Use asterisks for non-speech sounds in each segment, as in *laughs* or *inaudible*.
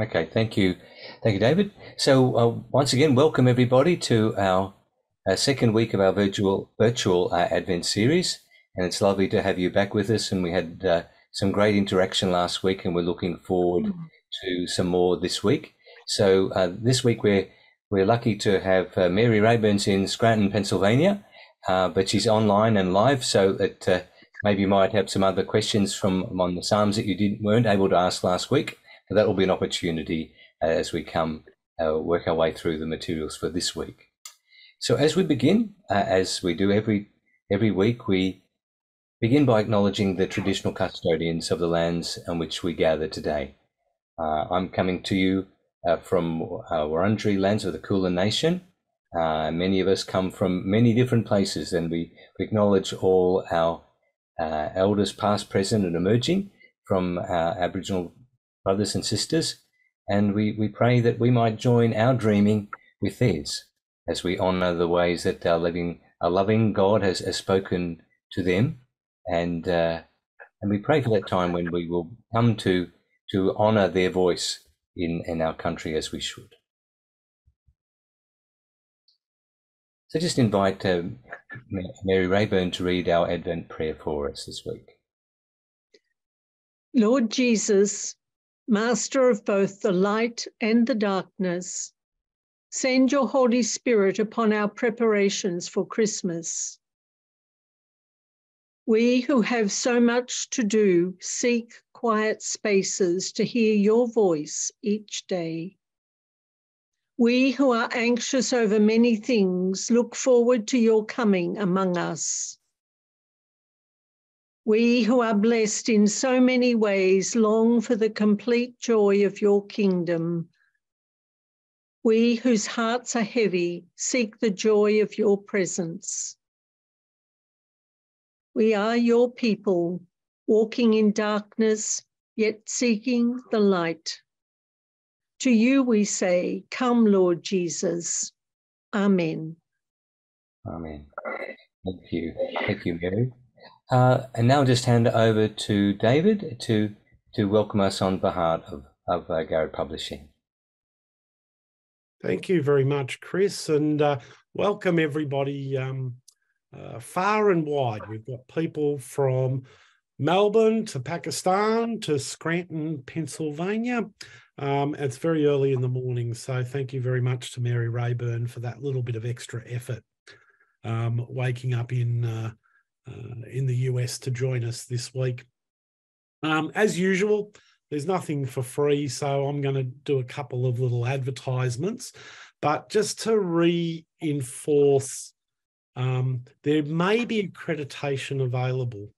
Okay, thank you. Thank you, David. So, uh, once again, welcome everybody to our, our, second week of our virtual virtual uh, Advent series. And it's lovely to have you back with us. And we had uh, some great interaction last week, and we're looking forward mm. to some more this week. So, uh, this week we're we're lucky to have uh, Mary Reaburn's in Scranton, Pennsylvania, uh, but she's online and live, so that maybe you might have some other questions from on the Psalms that you didn't weren't able to ask last week. But that will be an opportunity uh, as we come uh, work our way through the materials for this week. So as we begin, uh, as we do every every week, we begin by acknowledging the traditional custodians of the lands on which we gather today. Uh, I'm coming to you uh, from uh, Wurundjeri lands of the Kulin Nation. Uh, many of us come from many different places, and we, we acknowledge all our elders, past, present, and emerging from our Aboriginal brothers and sisters, and we, we pray that we might join our dreaming with theirs as we honor the ways that our living, our loving God has, has spoken to them, and uh, and we pray for that time when we will come to to honor their voice in in our country as we should. So just invite uh, Mary Reaburn to read our Advent prayer for us this week. Lord Jesus, Master of both the light and the darkness, send your Holy Spirit upon our preparations for Christmas. We who have so much to do seek quiet spaces to hear your voice each day. We who are anxious over many things look forward to your coming among us. We who are blessed in so many ways long for the complete joy of your kingdom. We whose hearts are heavy seek the joy of your presence. We are your people, walking in darkness, yet seeking the light. To you we say, Come, Lord Jesus. Amen. Amen. Thank you. Thank you, Mary. Uh, and now just hand over to David to to welcome us on behalf of, of uh, Garratt Publishing. Thank you very much, Chris, and uh, welcome everybody um, uh, far and wide. We've got people from Melbourne to Pakistan to Scranton, Pennsylvania. Um, it's very early in the morning, so thank you very much to Mary Reaburn for that little bit of extra effort. Um, waking up in uh, in the US to join us this week. Um, as usual, there's nothing for free, so I'm going to do a couple of little advertisements. But just to reinforce, um, there may be accreditation available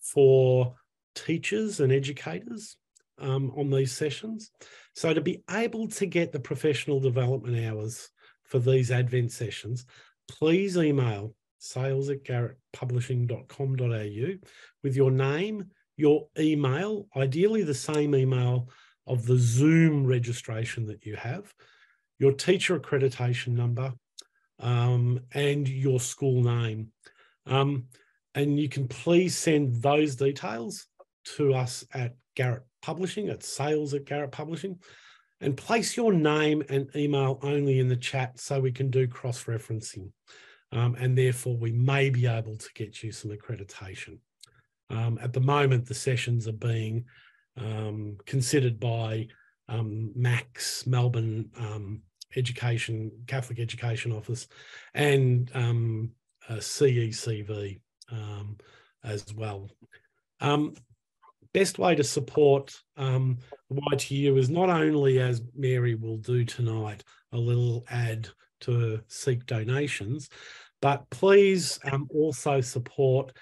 for teachers and educators um, on these sessions. So to be able to get the professional development hours for these Advent sessions, please email sales at garrattpublishing.com.au with your name, your email, ideally the same email of the Zoom registration that you have, your teacher accreditation number, um, and your school name. Um, and you can please send those details to us at Garratt Publishing, at sales at Garratt Publishing, and place your name and email only in the chat so we can do cross referencing um, and therefore we may be able to get you some accreditation. Um, at the moment, the sessions are being um, considered by um, MACS Melbourne um, Education Catholic Education Office and um, CECV as well. best way to support um, YTU is not only as Mary will do tonight, a little ad to seek donations, but please um, also support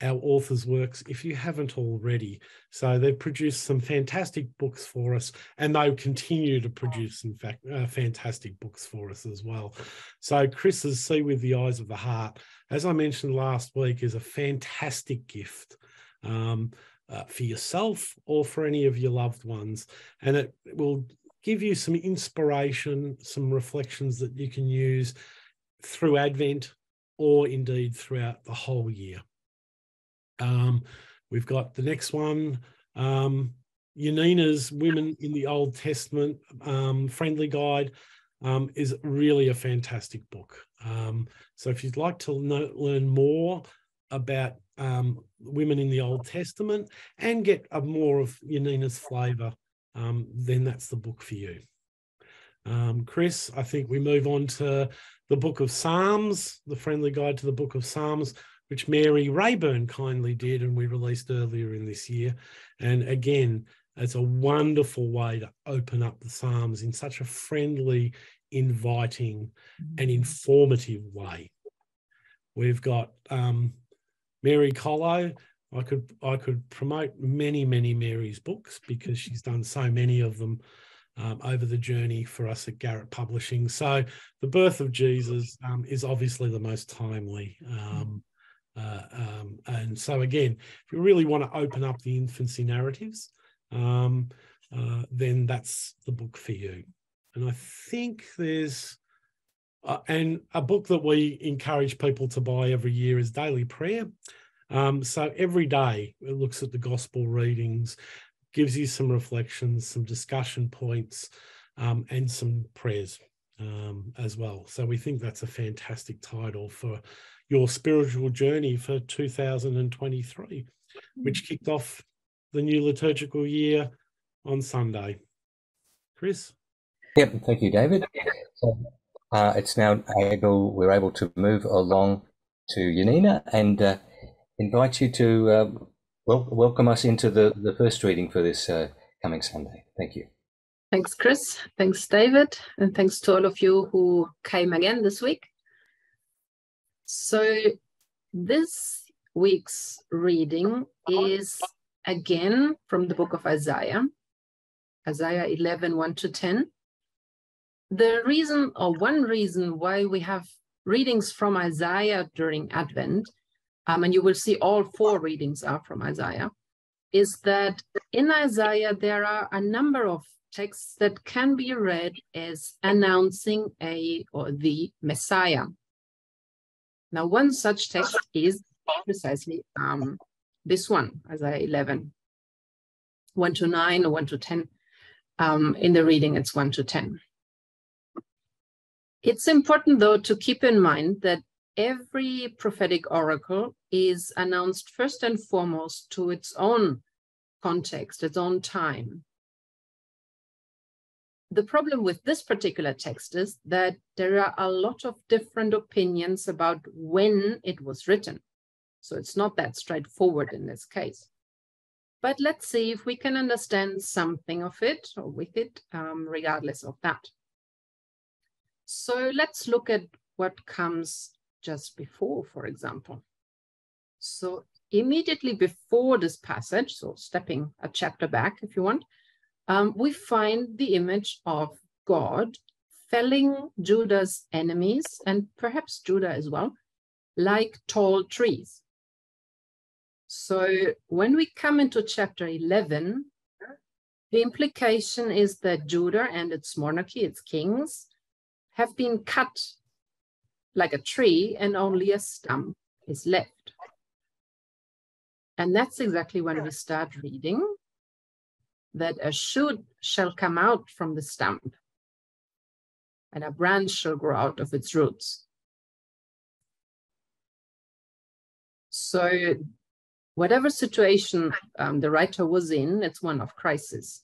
our authors' works if you haven't already. So they've produced some fantastic books for us, and they'll continue to produce some fact, uh, fantastic books for us as well. So Chris's See with the Eyes of the Heart, as I mentioned last week, is a fantastic gift. Um, uh, for yourself or for any of your loved ones. And it will give you some inspiration, some reflections that you can use through Advent or indeed throughout the whole year. Um, we've got the next one, um, Janina's Women in the Old Testament um, friendly guide um, is really a fantastic book. Um, so if you'd like to know, learn more about um, women in the Old Testament and get a more of Janina's flavour, um, then that's the book for you. Um, Chris, I think we move on to the book of Psalms, the friendly guide to the book of Psalms, which Mary Reaburn kindly did and we released earlier in this year. And again, it's a wonderful way to open up the Psalms in such a friendly, inviting, and mm-hmm. informative way. We've got um, Mary Coloe. I could I could promote many many Mary's books because she's done so many of them um, over the journey for us at Garratt Publishing. So the birth of Jesus um, is obviously the most timely. Um, uh, um, and so again, if you really want to open up the infancy narratives, um, uh, then that's the book for you. And I think there's uh, and a book that we encourage people to buy every year is Daily Prayer. Um, so every day it looks at the gospel readings, gives you some reflections, some discussion points, um, and some prayers um, as well. So we think that's a fantastic title for your spiritual journey for 2023, which mm. kicked off the new liturgical year on Sunday. Chris? Yep, thank you, David. So, uh, it's now able, we're able to move along to Janina and uh, invite you to uh, wel- welcome us into the, the first reading for this uh, coming Sunday. Thank you. Thanks, Chris. Thanks, David. And thanks to all of you who came again this week. So, this week's reading is again from the book of Isaiah, Isaiah 11 1 to 10. The reason, or one reason, why we have readings from Isaiah during Advent um, and you will see all four readings are from Isaiah, is that in Isaiah there are a number of texts that can be read as announcing a or the Messiah. Now, one such text is precisely um, this one, Isaiah 11, 1 to 9 or 1 to 10. Um, in the reading, it's 1 to 10. It's important, though, to keep in mind that every prophetic oracle is announced first and foremost to its own context, its own time. The problem with this particular text is that there are a lot of different opinions about when it was written. So it's not that straightforward in this case. But let's see if we can understand something of it or with it, um, regardless of that. So let's look at what comes just before, for example. So immediately before this passage, so stepping a chapter back if you want, um, we find the image of God felling Judah's enemies and perhaps Judah as well, like tall trees. So when we come into chapter 11, the implication is that Judah and its monarchy, its kings, have been cut like a tree and only a stump is left. And that's exactly when we start reading that a shoot shall come out from the stump and a branch shall grow out of its roots. So whatever situation um, the writer was in, it's one of crisis.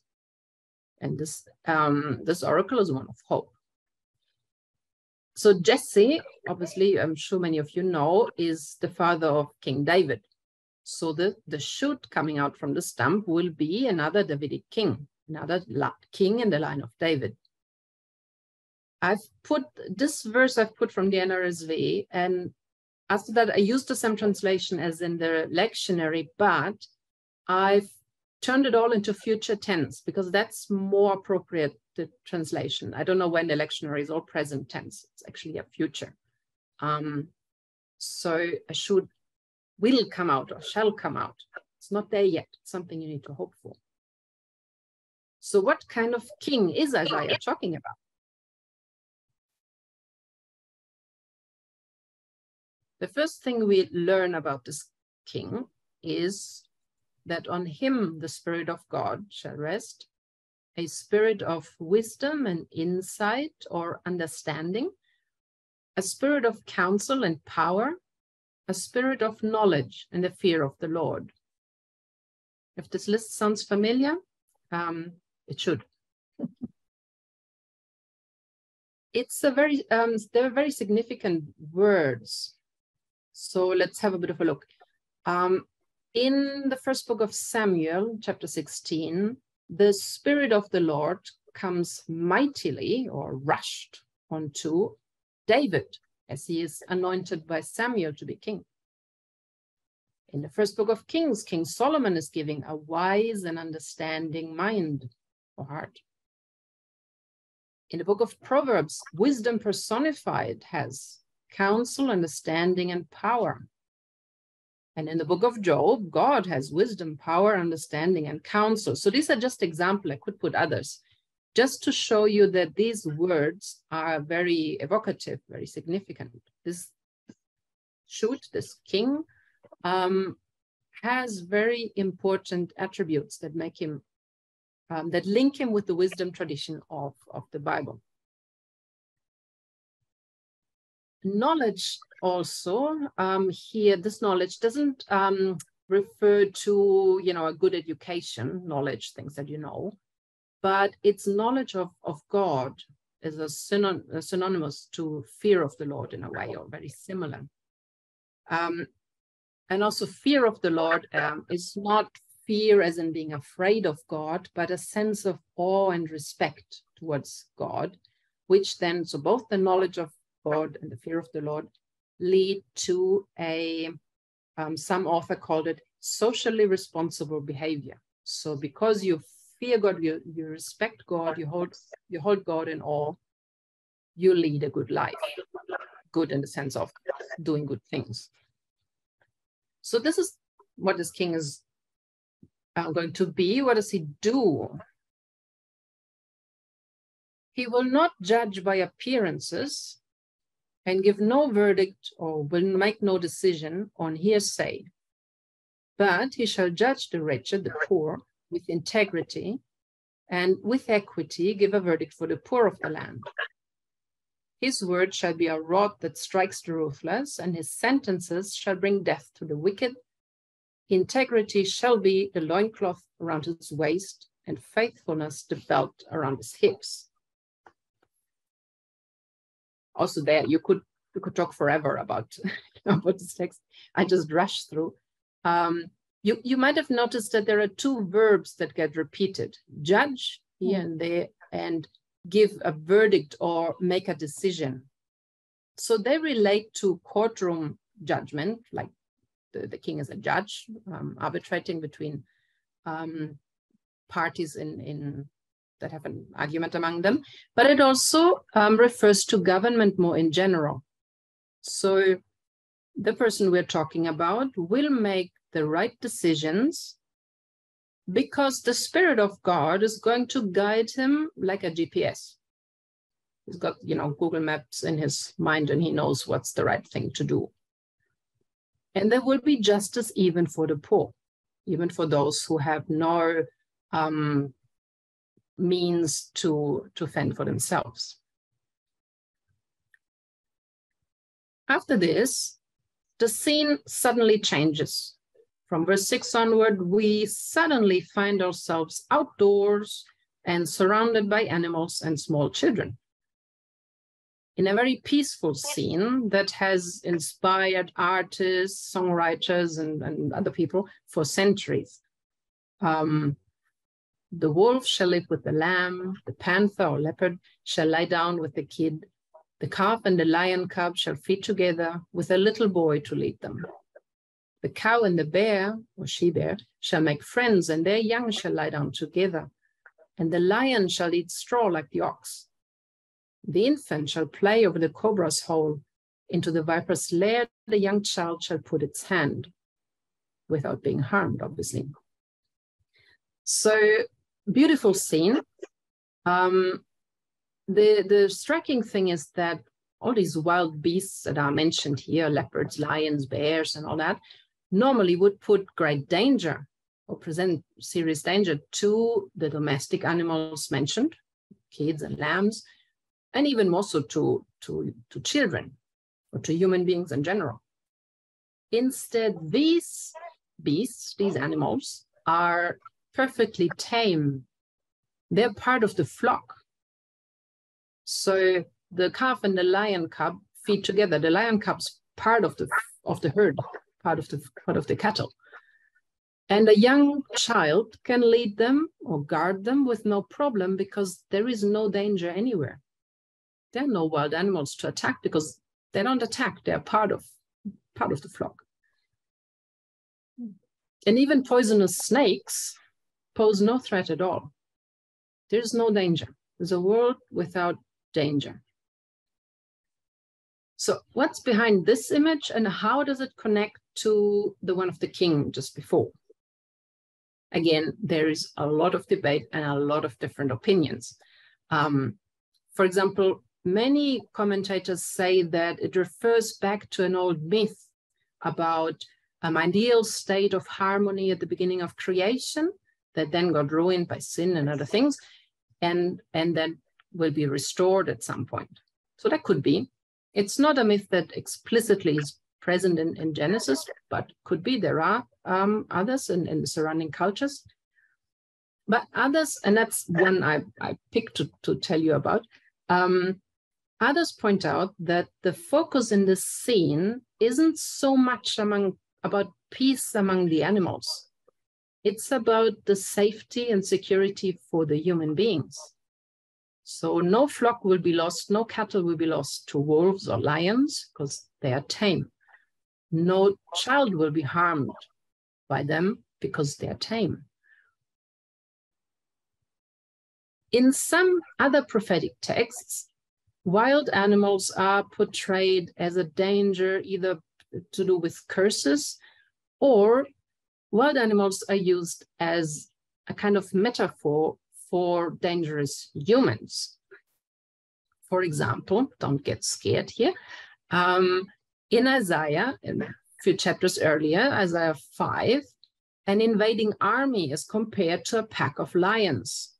And this, um, this oracle is one of hope. So Jesse, obviously, I'm sure many of you know, is the father of King David. So the, the shoot coming out from the stump will be another Davidic king, another king in the line of David. I've put this verse I've put from the NRSV, and after that I used the same translation as in the lectionary, but I've turned it all into future tense because that's more appropriate the translation. I don't know when the lectionary is all present tense. It's actually a future. Um, so I should will come out or shall come out. It's not there yet. It's something you need to hope for. So what kind of king is Isaiah talking about? The first thing we learn about this king is that on him the Spirit of God shall rest, a spirit of wisdom and insight or understanding, a spirit of counsel and power, a spirit of knowledge and the fear of the Lord. If this list sounds familiar, um, it should. *laughs* it's a very, um, they're very significant words. So let's have a bit of a look. Um, in the first book of Samuel, chapter 16, the Spirit of the Lord comes mightily or rushed onto David as he is anointed by Samuel to be king. In the first book of Kings, King Solomon is giving a wise and understanding mind or heart. In the book of Proverbs, wisdom personified has counsel, understanding, and power. And in the book of Job, God has wisdom, power, understanding, and counsel. So these are just examples. I could put others, just to show you that these words are very evocative, very significant. This shoot, this king, um, has very important attributes that make him, um, that link him with the wisdom tradition of, of the Bible. Knowledge also um, here, this knowledge doesn't um, refer to, you know, a good education, knowledge, things that you know, but it's knowledge of, of God is a, synon a synonymous to fear of the Lord in a way, or very similar. Um, and also fear of the Lord um, is not fear as in being afraid of God, but a sense of awe and respect towards God, which then, so both the knowledge of God and the fear of the Lord lead to a, um, some author called it socially responsible behavior. So because you fear God, you, you respect God, you hold, you hold God in awe, you lead a good life. Good in the sense of doing good things. So this is what this king is uh, going to be. What does he do? He will not judge by appearances, and give no verdict or will make no decision on hearsay. But he shall judge the wretched, the poor, with integrity, and with equity give a verdict for the poor of the land. His word shall be a rod that strikes the ruthless, and his sentences shall bring death to the wicked. Integrity shall be the loincloth around his waist, and faithfulness the belt around his hips also there you could you could talk forever about *laughs* about this text. I just rushed through. Um, you you might have noticed that there are two verbs that get repeated: judge here and there, and give a verdict or make a decision. So they relate to courtroom judgment, like the, the king is a judge, um, arbitrating between um, parties in in that have an argument among them, but it also um, refers to government more in general. So the person we're talking about will make the right decisions because the Spirit of God is going to guide him like a GPS. He's got, you know, Google Maps in his mind and he knows what's the right thing to do. And there will be justice even for the poor, even for those who have no um, means to, to fend for themselves. After this, the scene suddenly changes. From verse 6 onward, we suddenly find ourselves outdoors and surrounded by animals and small children. In a very peaceful scene that has inspired artists, songwriters, and, and other people for centuries. Um, the wolf shall live with the lamb, the panther or leopard shall lie down with the kid, the calf and the lion cub shall feed together with a little boy to lead them. The cow and the bear, or she bear, shall make friends, and their young shall lie down together. And the lion shall eat straw like the ox. The infant shall play over the cobra's hole. Into the viper's lair, the young child shall put its hand, without being harmed, obviously. So beautiful scene. Um, the, the striking thing is that all these wild beasts that are mentioned here, leopards, lions, bears, and all that, normally would put great danger or present serious danger to the domestic animals mentioned, kids and lambs, and even more so to, to, to children or to human beings in general. Instead, these beasts, these animals, are perfectly tame. They're part of the flock. So the calf and the lion cub feed together. The lion cub's part of the of the herd, part of the part of the cattle. And a young child can lead them or guard them with no problem because there is no danger anywhere. There are no wild animals to attack because they don't attack. They're part of part of the flock. And even poisonous snakes pose no threat at all. There's no danger. There's a world without danger. So what's behind this image and how does it connect to the one of the king just before? Again, there is a lot of debate and a lot of different opinions. Um, for example, many commentators say that it refers back to an old myth about an ideal state of harmony at the beginning of creation that then got ruined by sin and other things, and, and that will be restored at some point. So that could be. It's not a myth that explicitly is present in, in Genesis, but could be there are um, others in, in the surrounding cultures. But others, and that's one I, I picked to, to tell you about, um, others point out that the focus in this scene isn't so much among about peace among the animals. It's about the safety and security for the human beings. So no flock will be lost, no cattle will be lost to wolves or lions because they are tame. No child will be harmed by them because they are tame. In some other prophetic texts, wild animals are portrayed as a danger either to do with curses or wild animals are used as a kind of metaphor for dangerous humans. For example, don't get scared here. Um, in Isaiah, in a few chapters earlier, Isaiah 5, an invading army is compared to a pack of lions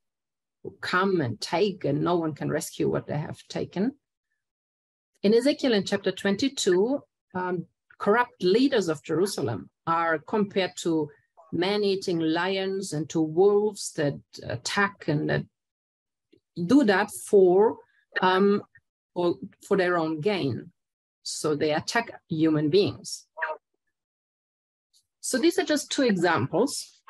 who come and take, and no one can rescue what they have taken. In Ezekiel in chapter 22, um, corrupt leaders of Jerusalem are compared to man-eating lions and to wolves that attack and that do that for um, or for their own gain. So they attack human beings. So these are just two examples.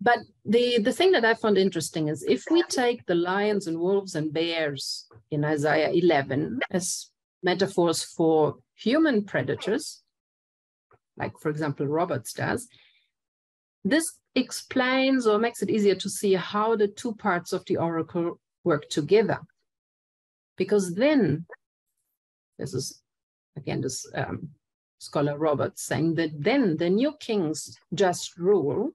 But the, the thing that I found interesting is if we take the lions and wolves and bears in Isaiah 11 as metaphors for human predators, like for example, Roberts does, this explains or makes it easier to see how the two parts of the oracle work together. Because then, this is again this um, scholar Roberts saying that then the new king's just rule,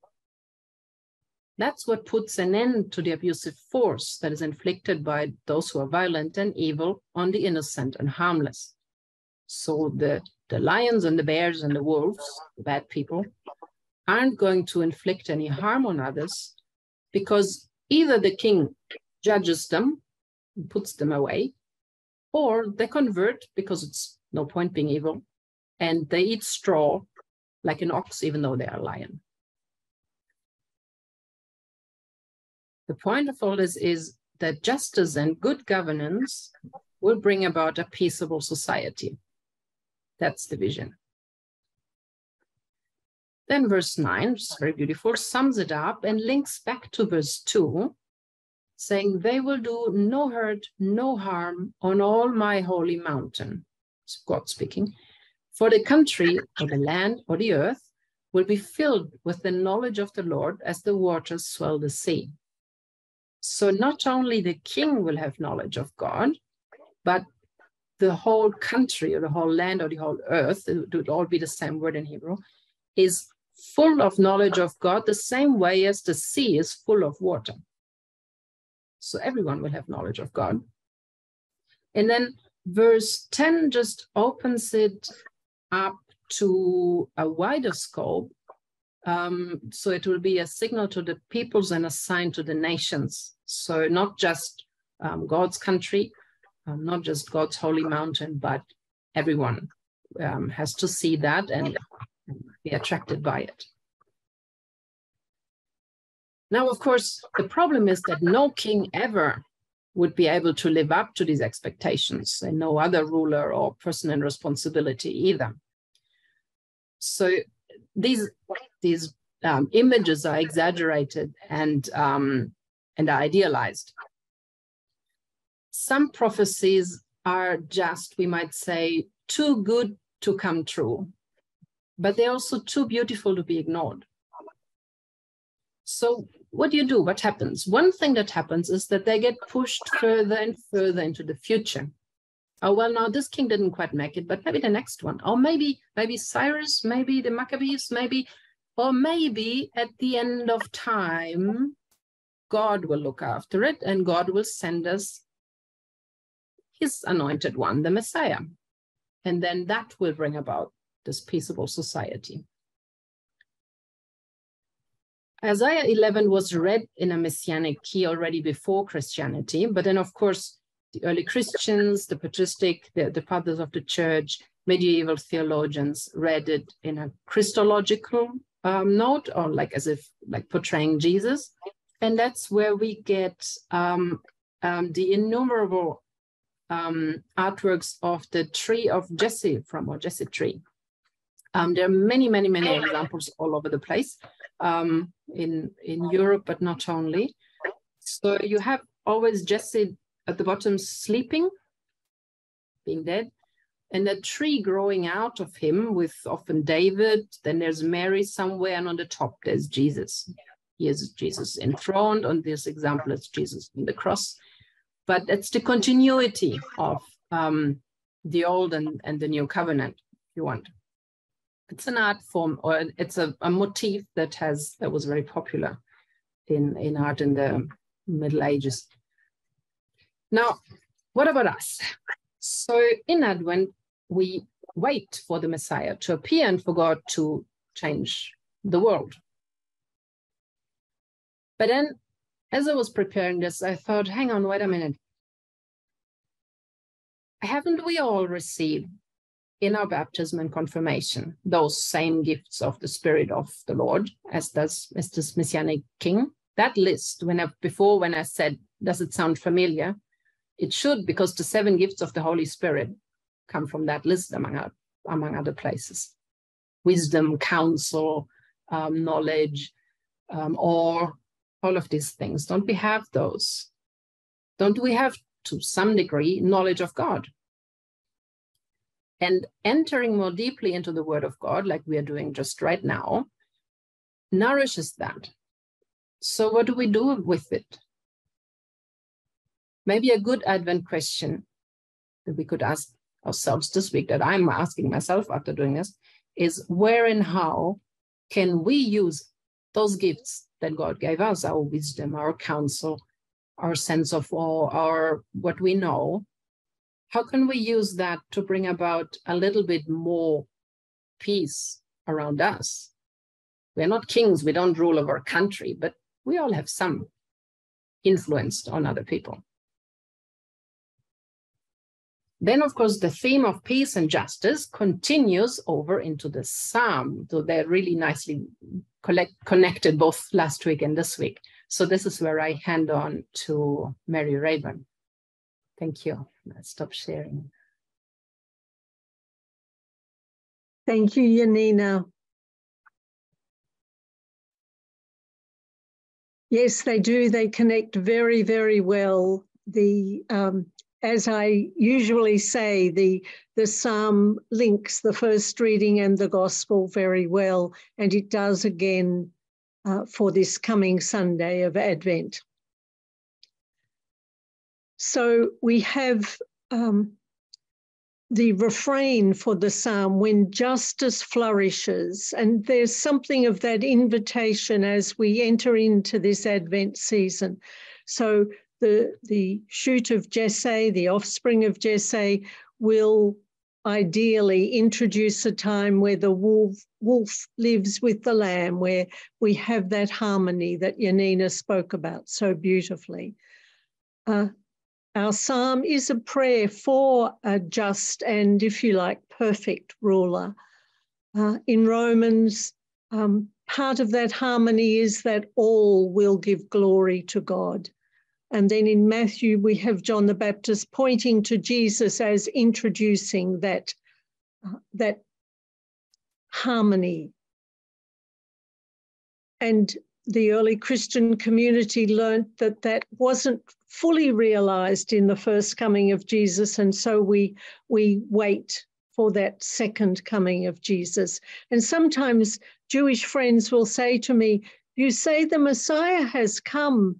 that's what puts an end to the abusive force that is inflicted by those who are violent and evil on the innocent and harmless. So the the lions and the bears and the wolves, the bad people, aren't going to inflict any harm on others because either the king judges them and puts them away, or they convert because it's no point being evil, and they eat straw like an ox, even though they are a lion. The point of all this is that justice and good governance will bring about a peaceable society. That's the vision. Then verse 9, which is very beautiful, sums it up and links back to verse 2, saying, They will do no hurt, no harm on all my holy mountain. It's God speaking. For the country or the land or the earth will be filled with the knowledge of the Lord as the waters swell the sea. So not only the king will have knowledge of God, but the whole country or the whole land or the whole earth, it would all be the same word in Hebrew, is full of knowledge of God the same way as the sea is full of water. So everyone will have knowledge of God. And then verse 10 just opens it up to a wider scope Um, so it will be a signal to the peoples and a sign to the nations. So not just um, God's country, um, not just God's holy mountain, but everyone um, has to see that and be attracted by it. Now, of course, the problem is that no king ever would be able to live up to these expectations, and no other ruler or person in responsibility either. So these these um, images are exaggerated and um, and are idealized. Some prophecies are just, we might say, too good to come true, but they're also too beautiful to be ignored. So what do you do? What happens? One thing that happens is that they get pushed further and further into the future. Oh well, now this king didn't quite make it, but maybe the next one, or maybe maybe Cyrus, maybe the Maccabees, maybe, or maybe at the end of time, God will look after it, and God will send us His anointed one, the Messiah, and then that will bring about this peaceable society. Isaiah 11 was read in a messianic key already before Christianity, but then, of course, the early Christians, the patristic, the, the fathers of the church, medieval theologians read it in a Christological um, note, or like as if like portraying Jesus. And that's where we get um, um, the innumerable um, artworks of the tree of Jesse from our Jesse tree. Um, there are many, many, many examples all over the place um, in, in Europe, but not only. So you have always Jesse at the bottom sleeping, being dead, and a tree growing out of him with often David. Then there's Mary somewhere, and on the top there's Jesus. Here's Jesus enthroned. On this example, it's Jesus on the cross. But it's the continuity of um, the old and, and the new covenant, if you want. It's an art form or it's a, a motif that has that was very popular in in art in the middle ages. Now what about us? So in advent we wait for the messiah to appear and for god to change the world. But then as i was preparing this i thought hang on wait a minute haven't we all received in our baptism and confirmation those same gifts of the Spirit of the Lord, as does as this Messianic King. That list, when I, before when I said, does it sound familiar? It should, because the seven gifts of the Holy Spirit come from that list, among, among other places. Wisdom, counsel, um, knowledge, um, or all of these things. Don't we have those? Don't we have, to some degree, knowledge of God? and entering more deeply into the word of God, like we are doing just right now, nourishes that. So, what do we do with it? Maybe a good Advent question that we could ask ourselves this week, that I'm asking myself after doing this, is where and how can we use those gifts that God gave us, our wisdom, our counsel, our sense of awe, our what we know, how can we use that to bring about a little bit more peace around us? We're not kings, we don't rule over country, but we all have some influence on other people. Then, of course, the theme of peace and justice continues over into the psalm. So they're really nicely collect, connected both last week and this week. So this is where I hand on to Mary Raven. Thank you. Let's stop sharing. Thank you, Janina. Yes, they do. They connect very, very well. The um, as I usually say, the the psalm links the first reading and the gospel very well, and it does again uh, for this coming Sunday of Advent. So we have um, the refrain for the psalm when justice flourishes. And there's something of that invitation as we enter into this Advent season. So the, the shoot of Jesse, the offspring of Jesse, will ideally introduce a time where the wolf, wolf lives with the lamb, where we have that harmony that Janina spoke about so beautifully. Uh, our psalm is a prayer for a just and, if you like, perfect ruler. Uh, in Romans, um, part of that harmony is that all will give glory to God. And then in Matthew, we have John the Baptist pointing to Jesus as introducing that, uh, that harmony. And the early Christian community learnt that that wasn't fully realized in the first coming of Jesus. And so we, we wait for that second coming of Jesus. And sometimes Jewish friends will say to me, You say the Messiah has come,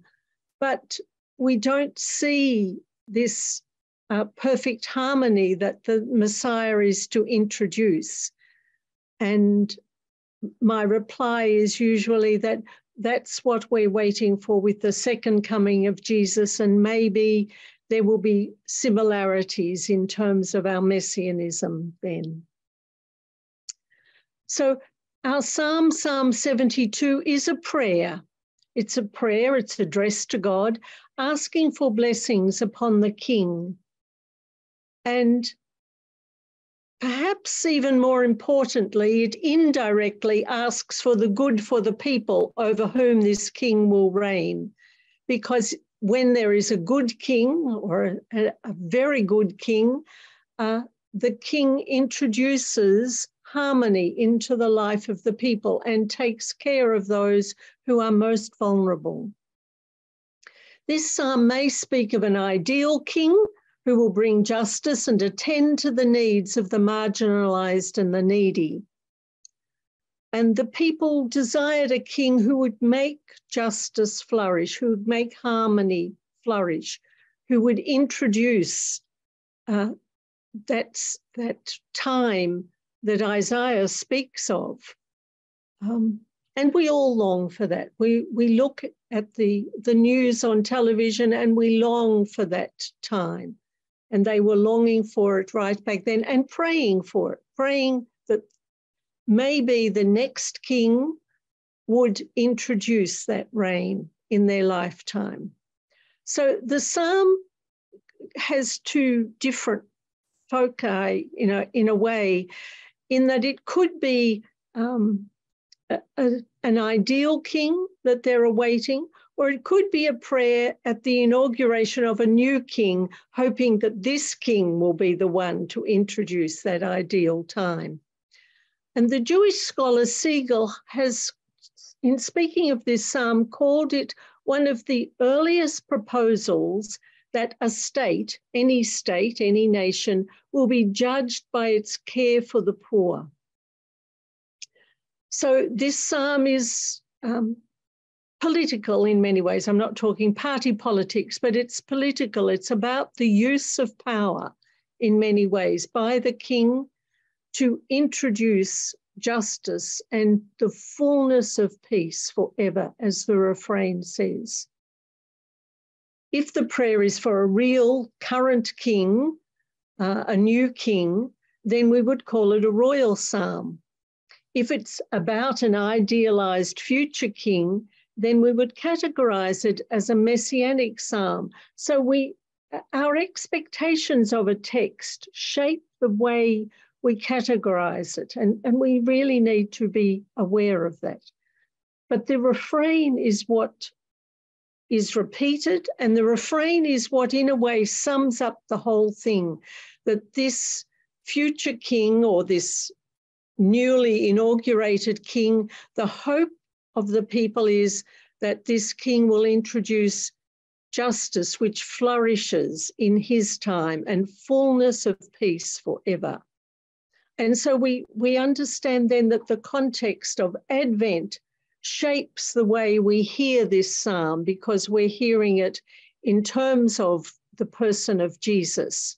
but we don't see this uh, perfect harmony that the Messiah is to introduce. And my reply is usually that that's what we're waiting for with the second coming of Jesus, and maybe there will be similarities in terms of our messianism then. So, our Psalm, Psalm 72, is a prayer. It's a prayer, it's addressed to God, asking for blessings upon the king. And perhaps even more importantly, it indirectly asks for the good for the people over whom this king will reign. Because when there is a good king or a, a very good king, uh, the king introduces harmony into the life of the people and takes care of those who are most vulnerable. This psalm may speak of an ideal king who will bring justice and attend to the needs of the marginalized and the needy. And the people desired a king who would make justice flourish, who would make harmony flourish, who would introduce uh, that, that time that Isaiah speaks of. Um, and we all long for that. We, we look at the, the news on television and we long for that time. And they were longing for it right back then and praying for it, praying that maybe the next king would introduce that reign in their lifetime. So the psalm has two different foci, you know, in a way in that it could be um, a, an ideal king that they're awaiting, or it could be a prayer at the inauguration of a new king, hoping that this king will be the one to introduce that ideal time. And the Jewish scholar Segal has, in speaking of this psalm, called it one of the earliest proposals that a state, any state, any nation, will be judged by its care for the poor. So this psalm is um, political in many ways. I'm not talking party politics, but it's political. It's about the use of power in many ways by the king to introduce justice and the fullness of peace forever, as the refrain says. If the prayer is for a real current king, uh, a new king, then we would call it a royal psalm. If it's about an idealized future king, then we would categorize it as a messianic psalm. So we our expectations of a text shape the way we categorize it, and, and we really need to be aware of that. But the refrain is what is repeated, and the refrain is what, in a way, sums up the whole thing that this future king or this newly inaugurated king, the hope of the people is that this king will introduce justice which flourishes in his time and fullness of peace forever. And so we, we understand then that the context of Advent shapes the way we hear this psalm because we're hearing it in terms of the person of Jesus.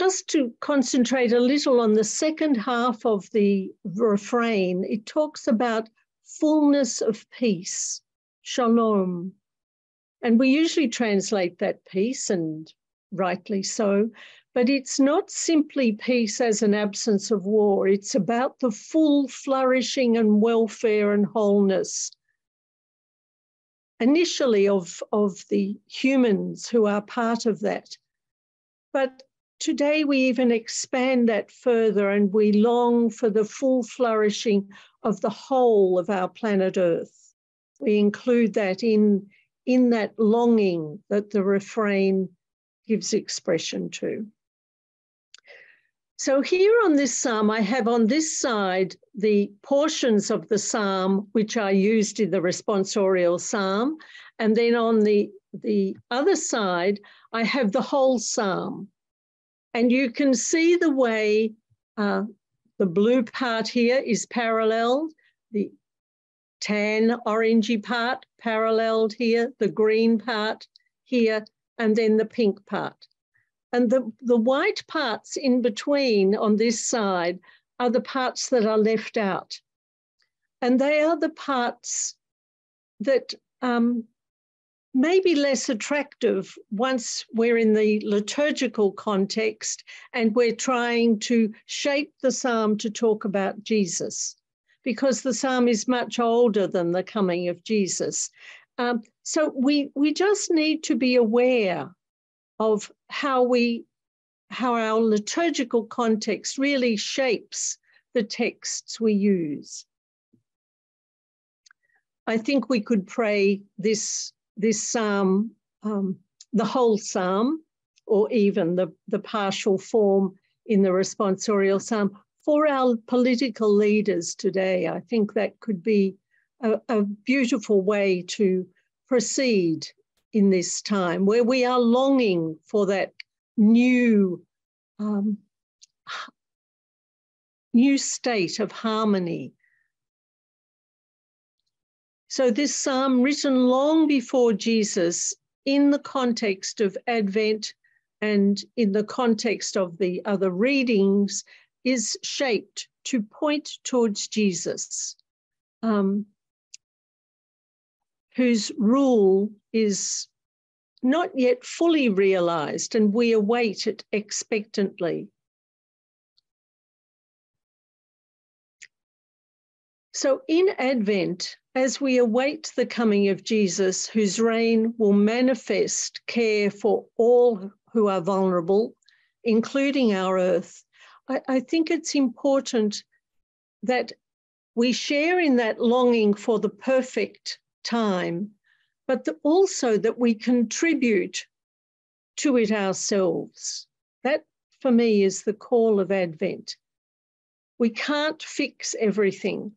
Just to concentrate a little on the second half of the refrain, it talks about fullness of peace, shalom. And we usually translate that peace and rightly so. But it's not simply peace as an absence of war, it's about the full flourishing and welfare and wholeness. Initially, of, of the humans who are part of that. But today we even expand that further and we long for the full flourishing of the whole of our planet Earth. We include that in, in that longing that the refrain gives expression to. So here on this psalm, I have on this side the portions of the psalm which are used in the responsorial psalm. And then on the, the other side, I have the whole psalm. And you can see the way uh, the blue part here is paralleled, the tan orangey part paralleled here, the green part here, and then the pink part. And the, the white parts in between on this side are the parts that are left out. And they are the parts that um, may be less attractive once we're in the liturgical context and we're trying to shape the psalm to talk about Jesus, because the psalm is much older than the coming of Jesus. Um, so we, we just need to be aware of how we how our liturgical context really shapes the texts we use. I think we could pray this, this psalm, um, the whole psalm, or even the, the partial form in the responsorial psalm for our political leaders today. I think that could be a, a beautiful way to proceed in this time where we are longing for that new um, new state of harmony. So, this psalm, written long before Jesus, in the context of Advent and in the context of the other readings, is shaped to point towards Jesus, um, whose rule is not yet fully realized, and we await it expectantly. So, in Advent, as we await the coming of Jesus, whose reign will manifest care for all who are vulnerable, including our earth, I, I think it's important that we share in that longing for the perfect time but the, also that we contribute to it ourselves. That, for me, is the call of Advent. We can't fix everything.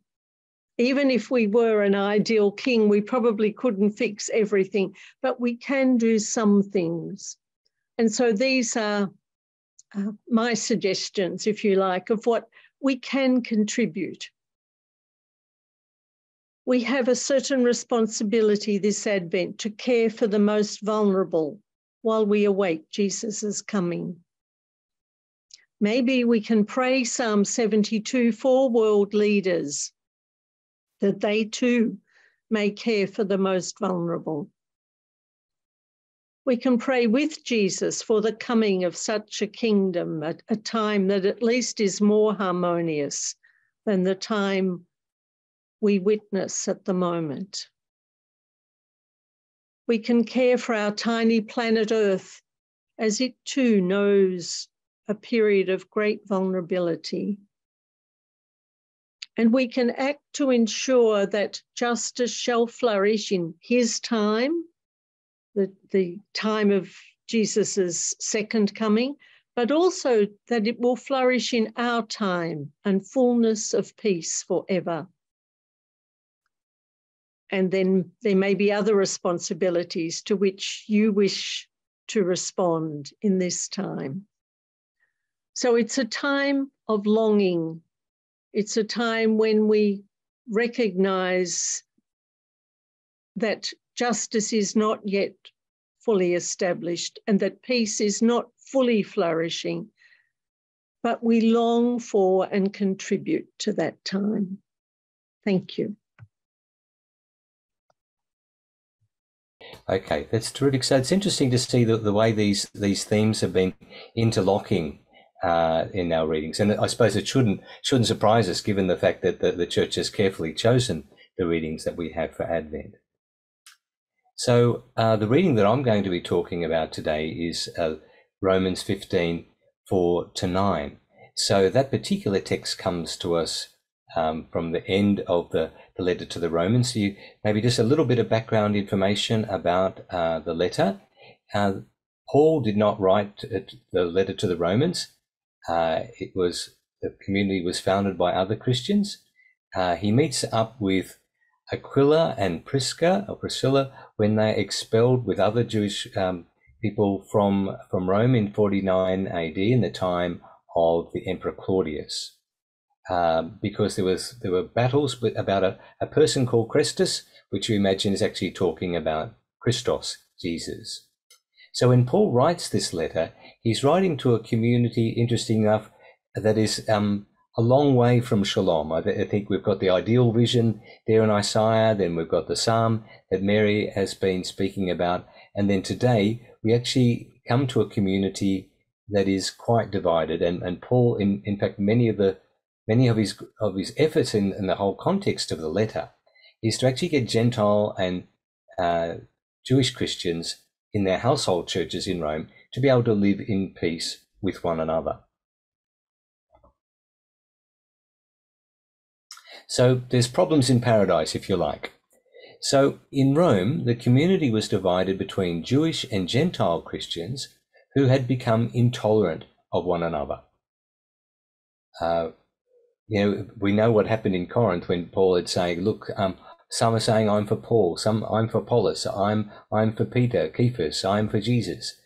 Even if we were an ideal king, we probably couldn't fix everything, but we can do some things. And so these are uh, my suggestions, if you like, of what we can contribute we have a certain responsibility this Advent to care for the most vulnerable while we await Jesus' coming. Maybe we can pray Psalm 72 for world leaders that they too may care for the most vulnerable. We can pray with Jesus for the coming of such a kingdom at a time that at least is more harmonious than the time we witness at the moment. We can care for our tiny planet Earth as it too knows a period of great vulnerability. And we can act to ensure that justice shall flourish in his time, the, the time of Jesus' second coming, but also that it will flourish in our time and fullness of peace forever. And then there may be other responsibilities to which you wish to respond in this time. So it's a time of longing. It's a time when we recognize that justice is not yet fully established and that peace is not fully flourishing, but we long for and contribute to that time. Thank you. Okay, that's terrific. So it's interesting to see the, the way these these themes have been interlocking uh, in our readings, and I suppose it shouldn't shouldn't surprise us given the fact that the, the church has carefully chosen the readings that we have for Advent. So uh, the reading that I'm going to be talking about today is uh, Romans 15, 4 to 9. So that particular text comes to us um, from the end of the, the letter to the Romans. So you, maybe just a little bit of background information about uh, the letter. Uh, Paul did not write the letter to the Romans. Uh, it was the community was founded by other Christians. Uh, he meets up with Aquila and Prisca or Priscilla when they expelled with other Jewish um, people from from Rome in 49 AD in the time of the Emperor Claudius um, because there was there were battles about a, a person called Christus, which you imagine is actually talking about Christos, Jesus. So when Paul writes this letter, he's writing to a community, interesting enough, that is um, a long way from shalom. I, th- I, think we've got the ideal vision there in Isaiah, then we've got the psalm that Mary has been speaking about, and then today we actually come to a community that is quite divided. And, and Paul, in, in fact, many of the many of his of his efforts in, in the whole context of the letter is to actually get Gentile and uh, Jewish Christians in their household churches in Rome to be able to live in peace with one another. So there's problems in paradise, if you like. So in Rome, the community was divided between Jewish and Gentile Christians who had become intolerant of one another. Uh, you know, we know what happened in Corinth when Paul had saying, "Look, um, some are saying I'm for Paul, some I'm for Apollos, I'm I'm for Peter, Cephas, I'm for Jesus."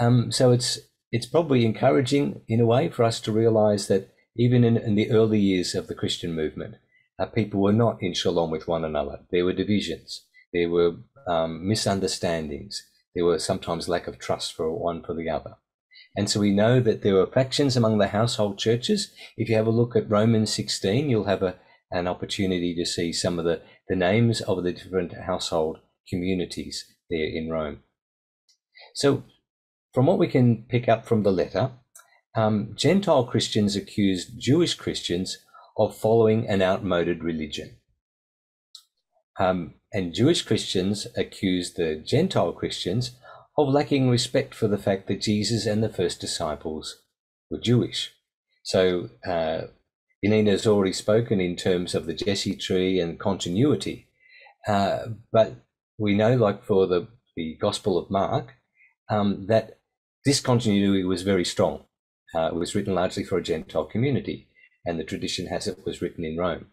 Um, so it's it's probably encouraging in a way for us to realize that even in, in the early years of the Christian movement, uh, people were not in shalom with one another. There were divisions, there were um, misunderstandings, there were sometimes lack of trust for one for the other. And so we know that there were factions among the household churches. If you have a look at Romans 16, you'll have a, an opportunity to see some of the, the names of the different household communities there in Rome. So, from what we can pick up from the letter, um, Gentile Christians accused Jewish Christians of following an outmoded religion. Um, and Jewish Christians accused the Gentile Christians of lacking respect for the fact that Jesus and the first disciples were Jewish. So, uh, has already spoken in terms of the Jesse tree and continuity. Uh, but we know, like for the, the Gospel of Mark, um, that this continuity was very strong. Uh, it was written largely for a Gentile community, and the tradition has it was written in Rome.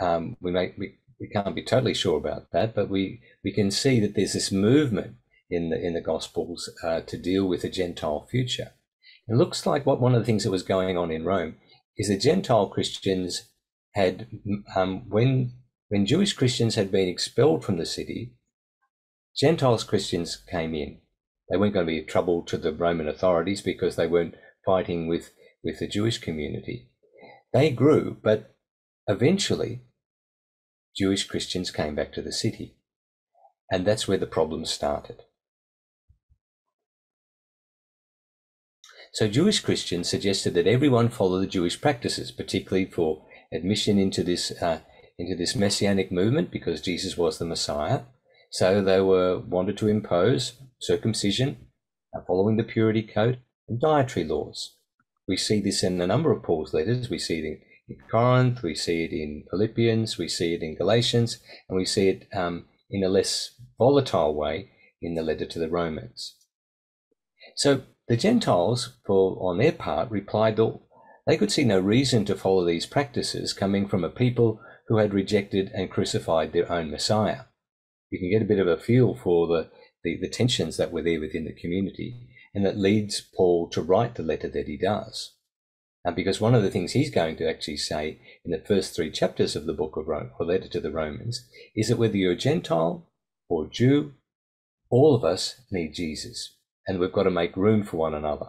Um, we, may, we, we can't be totally sure about that, but we, we can see that there's this movement in the in the Gospels uh, to deal with a Gentile future. It looks like what one of the things that was going on in Rome is the Gentile Christians had um, when when Jewish Christians had been expelled from the city, Gentiles Christians came in. They weren't going to be trouble to the Roman authorities because they weren't fighting with with the Jewish community. They grew, but eventually Jewish Christians came back to the city. And that's where the problems started. So Jewish Christians suggested that everyone follow the Jewish practices, particularly for admission into this uh, into this messianic movement, because Jesus was the Messiah. So they were wanted to impose circumcision, and following the purity code, and dietary laws. We see this in a number of Paul's letters. We see it in, in Corinth, we see it in Philippians, we see it in Galatians, and we see it um, in a less volatile way in the letter to the Romans. So the Gentiles, for on their part, replied that they could see no reason to follow these practices coming from a people who had rejected and crucified their own Messiah. You can get a bit of a feel for the, the, the tensions that were there within the community, and that leads Paul to write the letter that he does. And because one of the things he's going to actually say in the first three chapters of the book of Rome, or letter to the Romans, is that whether you're a Gentile or Jew, all of us need Jesus and we've got to make room for one another.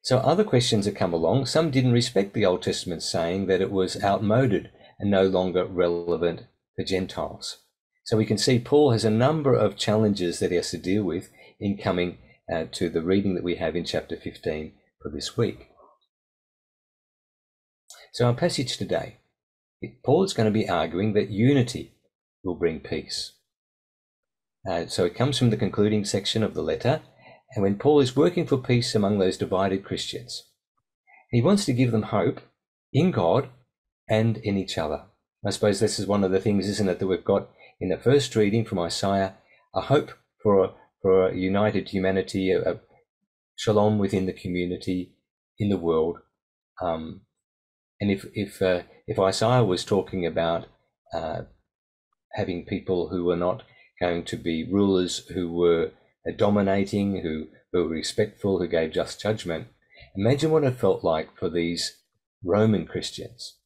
So other questions have come along. Some didn't respect the Old Testament saying that it was outmoded and no longer relevant for Gentiles. So we can see Paul has a number of challenges that he has to deal with in coming uh, to the reading that we have in chapter 15 for this week. So, our passage today, Paul is going to be arguing that unity will bring peace. Uh, so, it comes from the concluding section of the letter, and when Paul is working for peace among those divided Christians, he wants to give them hope in God and in each other. I suppose this is one of the things, isn't it, that we've got in the first reading from Isaiah a hope for a, for a united humanity, a, a shalom within the community, in the world. Um, and if if uh, if Isaiah was talking about uh, having people who were not going to be rulers who were uh, dominating, who, who were respectful, who gave just judgment, imagine what it felt like for these Roman Christians,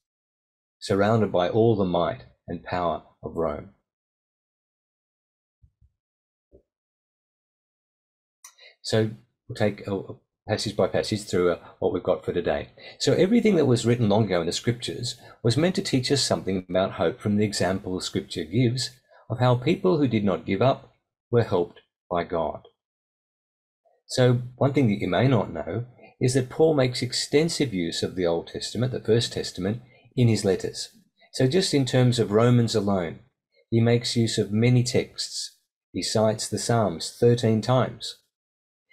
surrounded by all the might and power of Rome. So we'll take a, passage by passage through uh, what we've got for today. So everything that was written long ago in the scriptures was meant to teach us something about hope from the example scripture gives of how people who did not give up were helped by God. So one thing that you may not know is that Paul makes extensive use of the Old Testament, the First Testament, in his letters. So just in terms of Romans alone, he makes use of many texts. He cites the Psalms 13 times.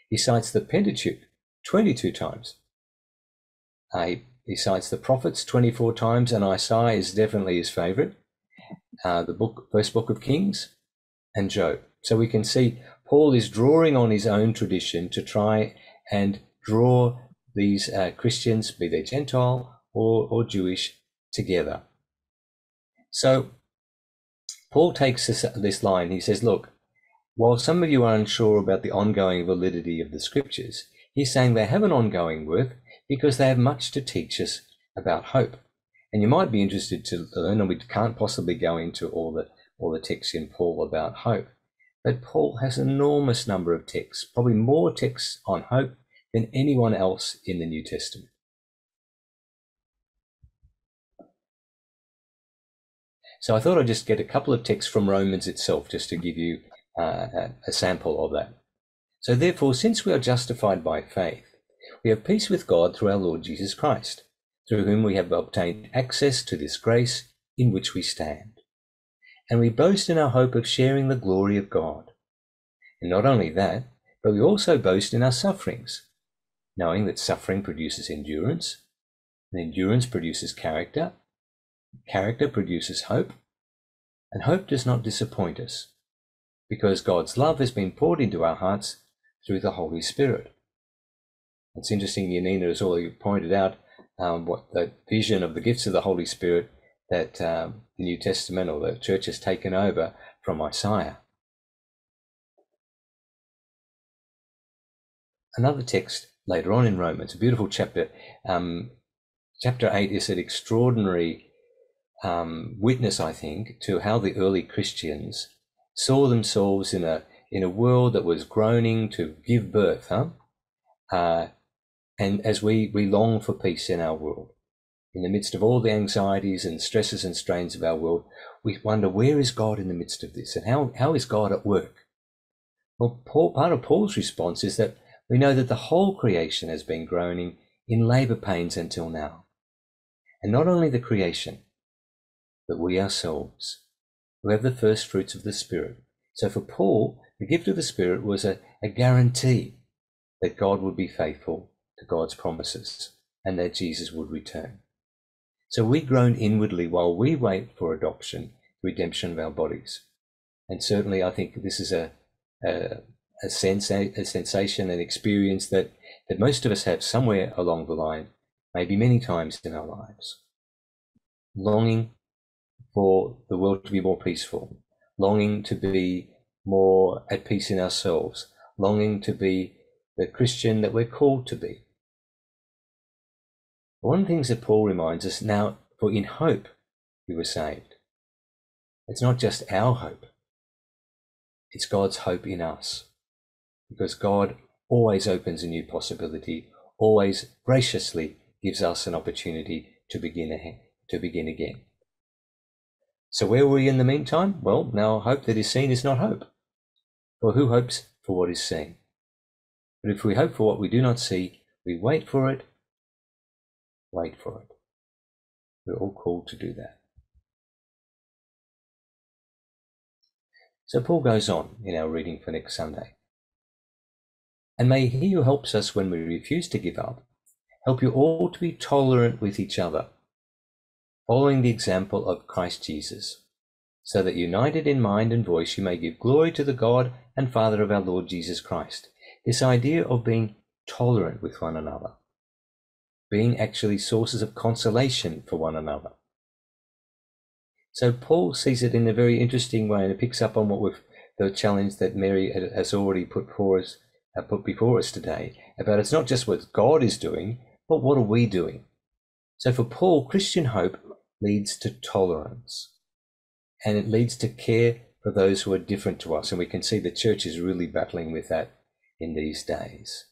He cites the Pentateuch 22 times. Uh, he, cites the prophets 24 times, and Isaiah is definitely his favorite. Uh, the book, first book of Kings, and Job. So we can see Paul is drawing on his own tradition to try and draw these uh, Christians, be they Gentile or, or Jewish, together. So Paul takes this, this line. He says, Look, while some of you are unsure about the ongoing validity of the scriptures, He's saying they have an ongoing worth because they have much to teach us about hope. And you might be interested to learn, and we can't possibly go into all the all the texts in Paul about hope. But Paul has an enormous number of texts, probably more texts on hope than anyone else in the New Testament. So I thought I'd just get a couple of texts from Romans itself just to give you uh, a, sample of that. So therefore, since we are justified by faith, we have peace with God through our Lord Jesus Christ, through whom we have obtained access to this grace in which we stand. And we boast in our hope of sharing the glory of God. And not only that, but we also boast in our sufferings, knowing that suffering produces endurance, and endurance produces character, character produces hope, and hope does not disappoint us, because God's love has been poured into our hearts through the Holy Spirit. It's interesting, Janina has already pointed out um, what the vision of the gifts of the Holy Spirit that um, the New Testament or the church has taken over from Isaiah. Another text later on in Romans, a beautiful chapter. Um, chapter 8 is an extraordinary um, witness, I think, to how the early Christians saw themselves in a in a world that was groaning to give birth, huh? Uh, and as we, we long for peace in our world, in the midst of all the anxieties and stresses and strains of our world, we wonder where is God in the midst of this and how, how is God at work? Well, Paul, part of Paul's response is that we know that the whole creation has been groaning in labor pains until now. And not only the creation, but we ourselves, who have the first fruits of the Spirit. So for Paul, the gift of the Spirit was a, a guarantee that God would be faithful to God's promises and that Jesus would return. So we groan inwardly while we wait for adoption, redemption of our bodies. And certainly, I think this is a, a, a, sense, a sensation, an experience that, that most of us have somewhere along the line, maybe many times in our lives. Longing for the world to be more peaceful, longing to be more at peace in ourselves, longing to be the Christian that we're called to be. One of the things that Paul reminds us now, for in hope we were saved. It's not just our hope, it's God's hope in us. Because God always opens a new possibility, always graciously gives us an opportunity to begin, to begin again. So where were we in the meantime? Well, now hope that is seen is not hope. For who hopes for what is seen? But if we hope for what we do not see, we wait for it, wait for it. We're all called to do that. So Paul goes on in our reading for next Sunday. And may he who helps us when we refuse to give up help you all to be tolerant with each other, following the example of Christ Jesus, so that united in mind and voice you may give glory to the God and Father of our Lord Jesus Christ. This idea of being tolerant with one another, being actually sources of consolation for one another. So Paul sees it in a very interesting way, and it picks up on what we've the challenge that Mary has already put before us, uh, put before us today about it's not just what God is doing, but what are we doing? So for Paul, Christian hope leads to tolerance, and it leads to care for those who are different to us, and we can see the church is really battling with that in these days.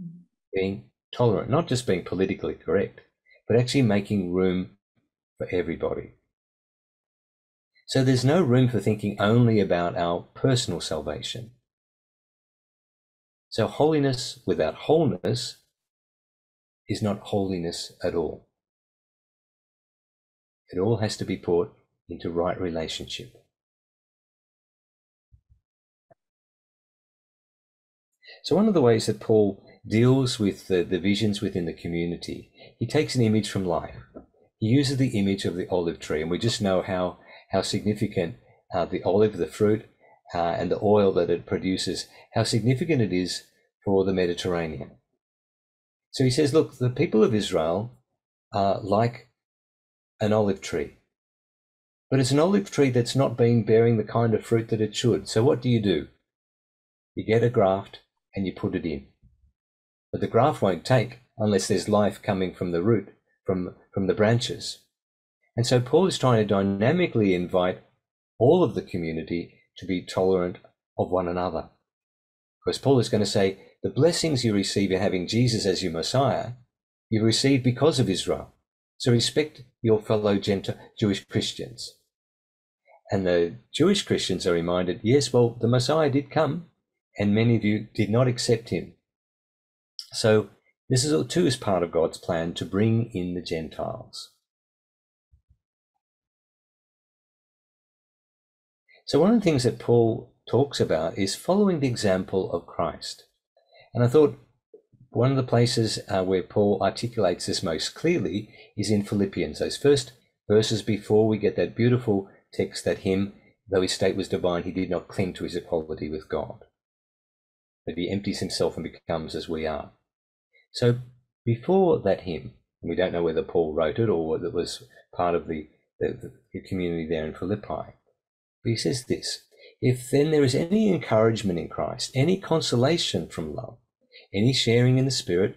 Mm-hmm. Being tolerant, not just being politically correct, but actually making room for everybody. So there's no room for thinking only about our personal salvation. So holiness without wholeness is not holiness at all. It all has to be put into right relationship. So, one of the ways that Paul deals with the, the visions within the community, he takes an image from life. He uses the image of the olive tree, and we just know how how significant uh, the olive, the fruit, uh, and the oil that it produces, how significant it is for the Mediterranean. So he says, look, the people of Israel are like an olive tree, but it's an olive tree that's not been bearing the kind of fruit that it should. So what do you do? You get a graft and you put it in. But the graft won't take unless there's life coming from the root, from, from the branches. And so Paul is trying to dynamically invite all of the community to be tolerant of one another. Because Paul is going to say, the blessings you receive in having Jesus as your Messiah, you receive because of Israel. So respect your fellow Gentile Jewish Christians. And the Jewish Christians are reminded, yes, well, the Messiah did come, and many of you did not accept him. So this is too is part of God's plan to bring in the Gentiles. So, one of the things that Paul talks about is following the example of Christ. And I thought one of the places uh, where Paul articulates this most clearly is in Philippians, those first verses before we get that beautiful text that him, though his state was divine, he did not cling to his equality with God. But he empties himself and becomes as we are. So before that hymn, we don't know whether Paul wrote it or whether it was part of the, the, the community there in Philippi, but he says this If then there is any encouragement in Christ, any consolation from love, any sharing in the Spirit,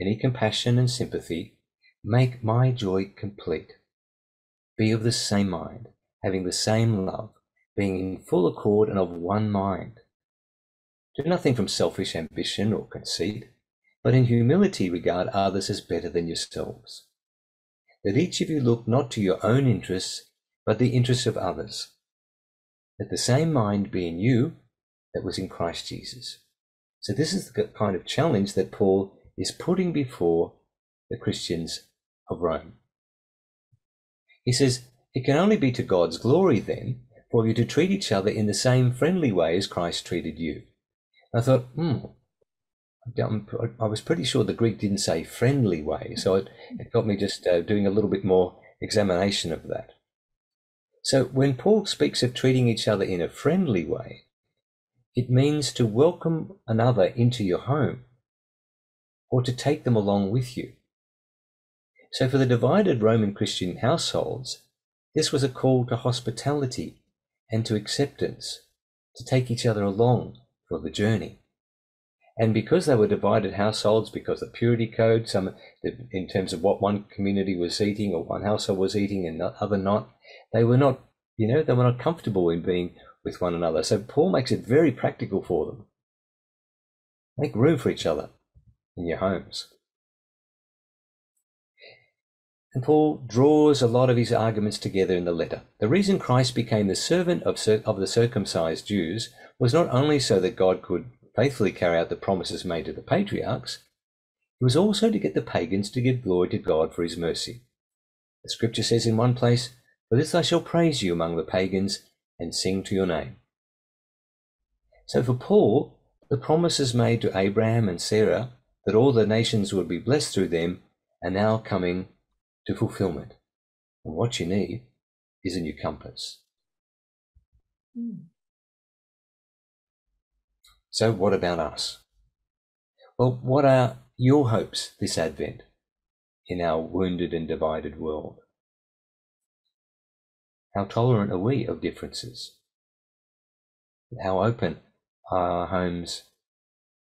any compassion and sympathy, make my joy complete. Be of the same mind, having the same love, being in full accord and of one mind. Do nothing from selfish ambition or conceit, but in humility regard others as better than yourselves. Let each of you look not to your own interests, but the interests of others. Let the same mind be in you that was in Christ Jesus. So, this is the kind of challenge that Paul is putting before the Christians of Rome. He says, It can only be to God's glory then for you to treat each other in the same friendly way as Christ treated you. I thought, hmm, I was pretty sure the Greek didn't say friendly way, so it, it got me just uh, doing a little bit more examination of that. So when Paul speaks of treating each other in a friendly way, it means to welcome another into your home or to take them along with you. So for the divided Roman Christian households, this was a call to hospitality and to acceptance, to take each other along for the journey. And because they were divided households, because the purity code, some in terms of what one community was eating or one household was eating and the other not, they were not, you know, they were not comfortable in being with one another. So Paul makes it very practical for them. Make room for each other in your homes. And Paul draws a lot of his arguments together in the letter. The reason Christ became the servant of, of the circumcised Jews was not only so that God could faithfully carry out the promises made to the patriarchs, it was also to get the pagans to give glory to God for his mercy. The scripture says in one place, For this I shall praise you among the pagans and sing to your name. So for Paul, the promises made to Abraham and Sarah that all the nations would be blessed through them are now coming to fulfillment. And what you need is a new compass. Mm. So, what about us? Well, what are your hopes this Advent in our wounded and divided world? How tolerant are we of differences? How open are our homes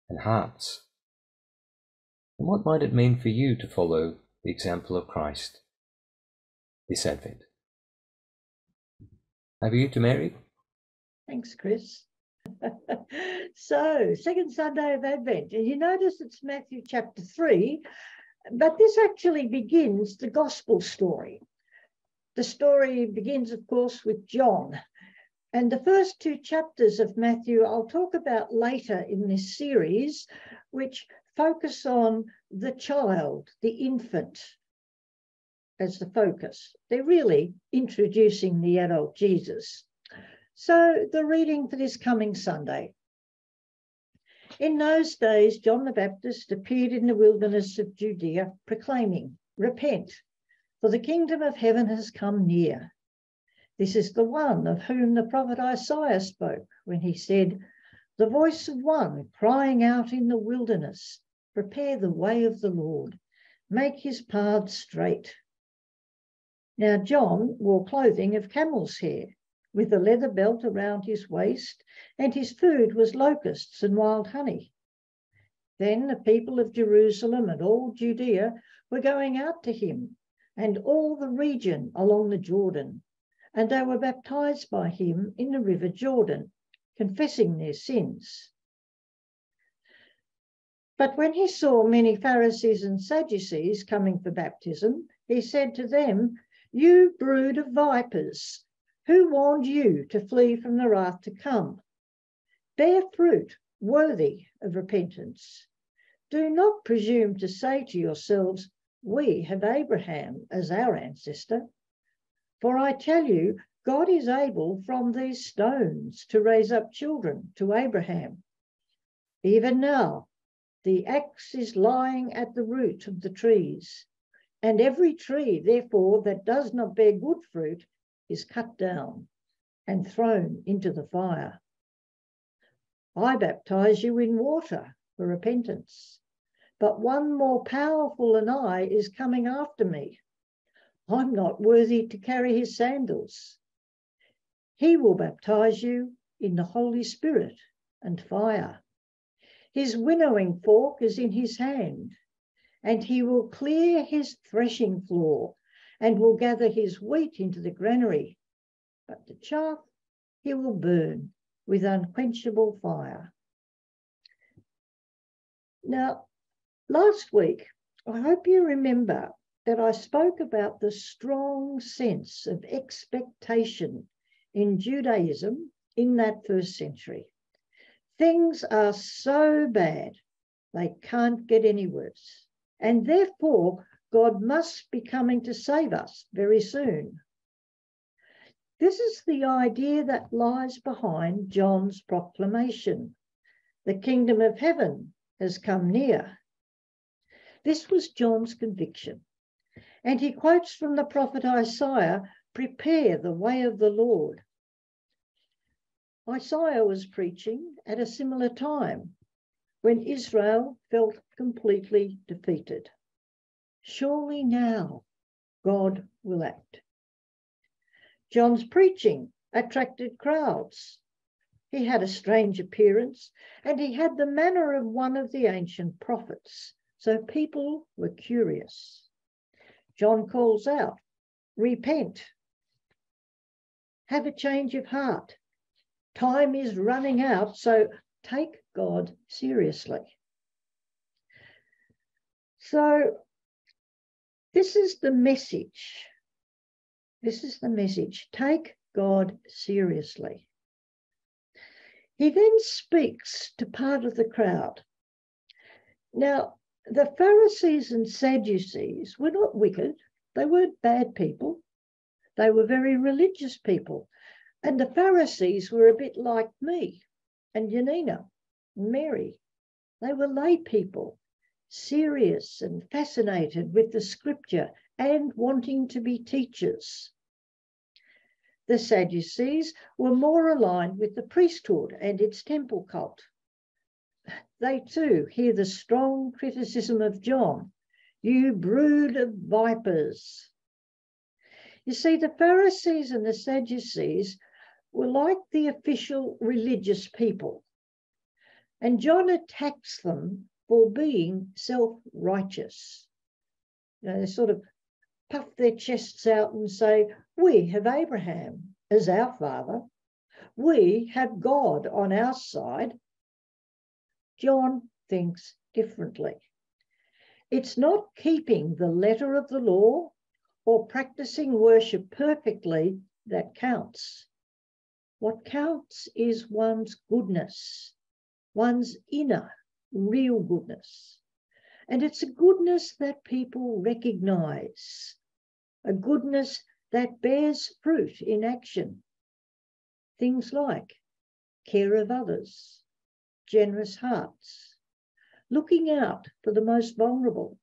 and hearts? And what might it mean for you to follow the example of Christ this Advent? Over you to Mary. Thanks, Chris. *laughs* so, second Sunday of Advent, and you notice it's Matthew chapter 3, but this actually begins the gospel story. The story begins, of course, with John. And the first two chapters of Matthew I'll talk about later in this series, which focus on the child, the infant, as the focus. They're really introducing the adult Jesus. So, the reading for this coming Sunday. In those days, John the Baptist appeared in the wilderness of Judea, proclaiming, Repent, for the kingdom of heaven has come near. This is the one of whom the prophet Isaiah spoke when he said, The voice of one crying out in the wilderness, Prepare the way of the Lord, make his paths straight. Now, John wore clothing of camel's hair with a leather belt around his waist, and his food was locusts and wild honey. Then the people of Jerusalem and all Judea were going out to him, and all the region along the Jordan, and they were baptized by him in the river Jordan, confessing their sins. But when he saw many Pharisees and Sadducees coming for baptism, he said to them, You brood of vipers, who warned you to flee from the wrath to come? Bear fruit worthy of repentance. Do not presume to say to yourselves, We have Abraham as our ancestor. For I tell you, God is able from these stones to raise up children to Abraham. Even now, the axe is lying at the root of the trees, and every tree, therefore, that does not bear good fruit is cut down and thrown into the fire. I baptize you in water for repentance, but one more powerful than I is coming after me. I'm not worthy to carry his sandals. He will baptize you in the Holy Spirit and fire. His winnowing fork is in his hand, and he will clear his threshing floor and will gather his wheat into the granary, but the chaff he will burn with unquenchable fire. Now, last week, I hope you remember that I spoke about the strong sense of expectation in Judaism in that first century. Things are so bad, they can't get any worse. And therefore, God must be coming to save us very soon. This is the idea that lies behind John's proclamation. The kingdom of heaven has come near. This was John's conviction. And he quotes from the prophet Isaiah prepare the way of the Lord. Isaiah was preaching at a similar time when Israel felt completely defeated. Surely now God will act. John's preaching attracted crowds. He had a strange appearance and he had the manner of one of the ancient prophets. So people were curious. John calls out, repent, have a change of heart. Time is running out, so take God seriously. So This is the message. This is the message. Take God seriously. He then speaks to part of the crowd. Now, the Pharisees and Sadducees were not wicked, they weren't bad people. They were very religious people. And the Pharisees were a bit like me and Janina Mary. They were lay people, serious and fascinated with the scripture and wanting to be teachers. The Sadducees were more aligned with the priesthood and its temple cult. They too hear the strong criticism of John you brood of vipers. You see, the Pharisees and the Sadducees were like the official religious people. And John attacks them for being self righteous. You know, they sort of puff their chests out and say, We have Abraham as our father. We have God on our side. John thinks differently. It's not keeping the letter of the law or practicing worship perfectly that counts. What counts is one's goodness, one's inner, real goodness. And it's a goodness that people recognize, a goodness that bears fruit in action. Things like care of others, generous hearts, looking out for the most vulnerable.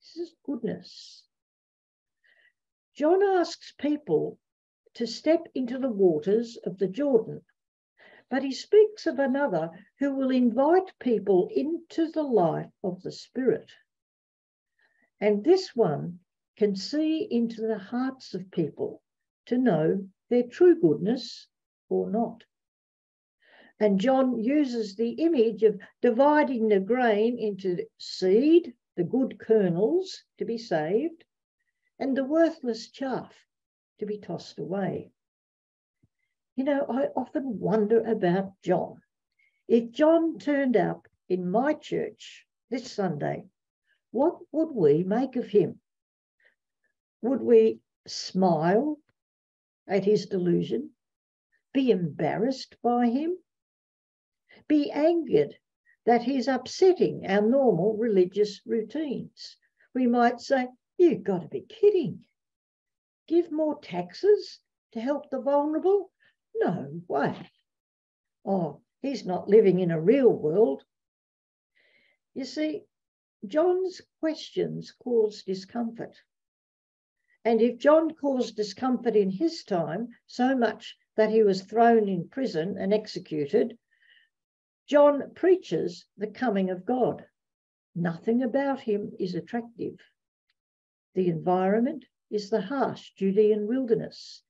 This is goodness. John asks people to step into the waters of the Jordan, but he speaks of another who will invite people into the life of the Spirit. And this one can see into the hearts of people to know their true goodness or not. And John uses the image of dividing the grain into seed, the good kernels to be saved, and the worthless chaff to be tossed away. You know, I often wonder about John. If John turned up in my church this Sunday, what would we make of him? Would we smile at his delusion? Be embarrassed by him? Be angered that he's upsetting our normal religious routines. We might say, You've got to be kidding. Give more taxes to help the vulnerable? No way. Oh, he's not living in a real world. You see, John's questions cause discomfort. And if John caused discomfort in his time so much that he was thrown in prison and executed, John preaches the coming of God. Nothing about him is attractive. The environment is the harsh Judean wilderness.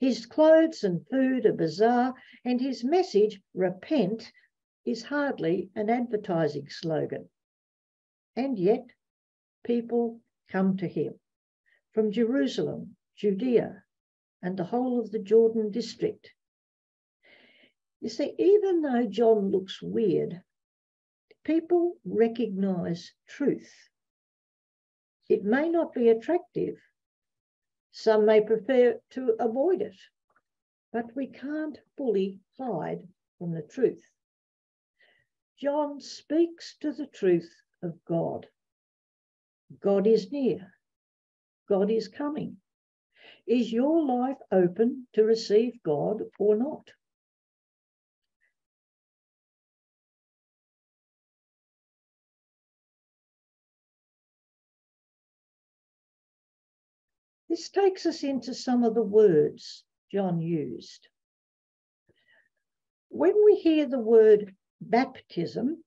His clothes and food are bizarre, and his message, repent, is hardly an advertising slogan. And yet, people come to him from Jerusalem, Judea, and the whole of the Jordan district. You see, even though John looks weird, people recognize truth. It may not be attractive. Some may prefer to avoid it, but we can't fully hide from the truth. John speaks to the truth of God. God is near. God is coming. Is your life open to receive God or not? This takes us into some of the words John used. When we hear the word baptism,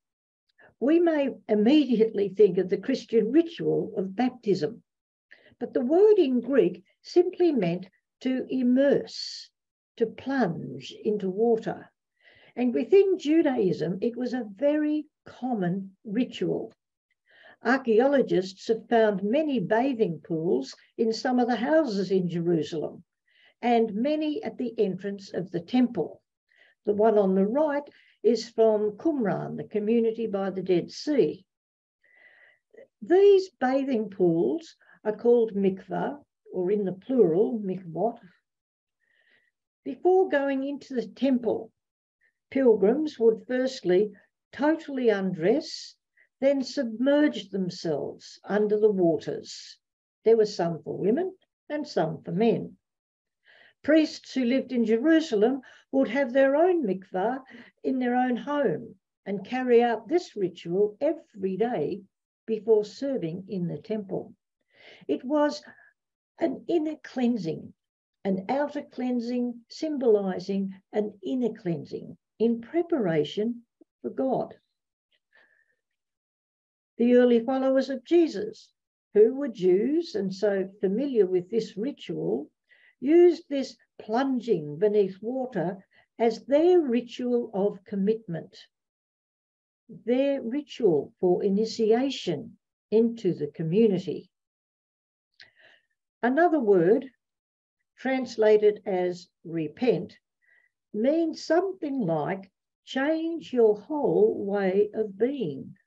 we may immediately think of the Christian ritual of baptism, but the word in Greek simply meant to immerse, to plunge into water. And within Judaism, it was a very common ritual. Archaeologists have found many bathing pools in some of the houses in Jerusalem and many at the entrance of the temple. The one on the right is from Qumran, the community by the Dead Sea. These bathing pools are called mikvah, or in the plural, mikvot. Before going into the temple, pilgrims would firstly totally undress, then submerged themselves under the waters. There were some for women and some for men. Priests who lived in Jerusalem would have their own mikvah in their own home and carry out this ritual every day before serving in the temple. It was an inner cleansing, an outer cleansing symbolizing an inner cleansing in preparation for God. The early followers of Jesus, who were Jews and so familiar with this ritual, used this plunging beneath water as their ritual of commitment, their ritual for initiation into the community. Another word, translated as repent, means something like change your whole way of being,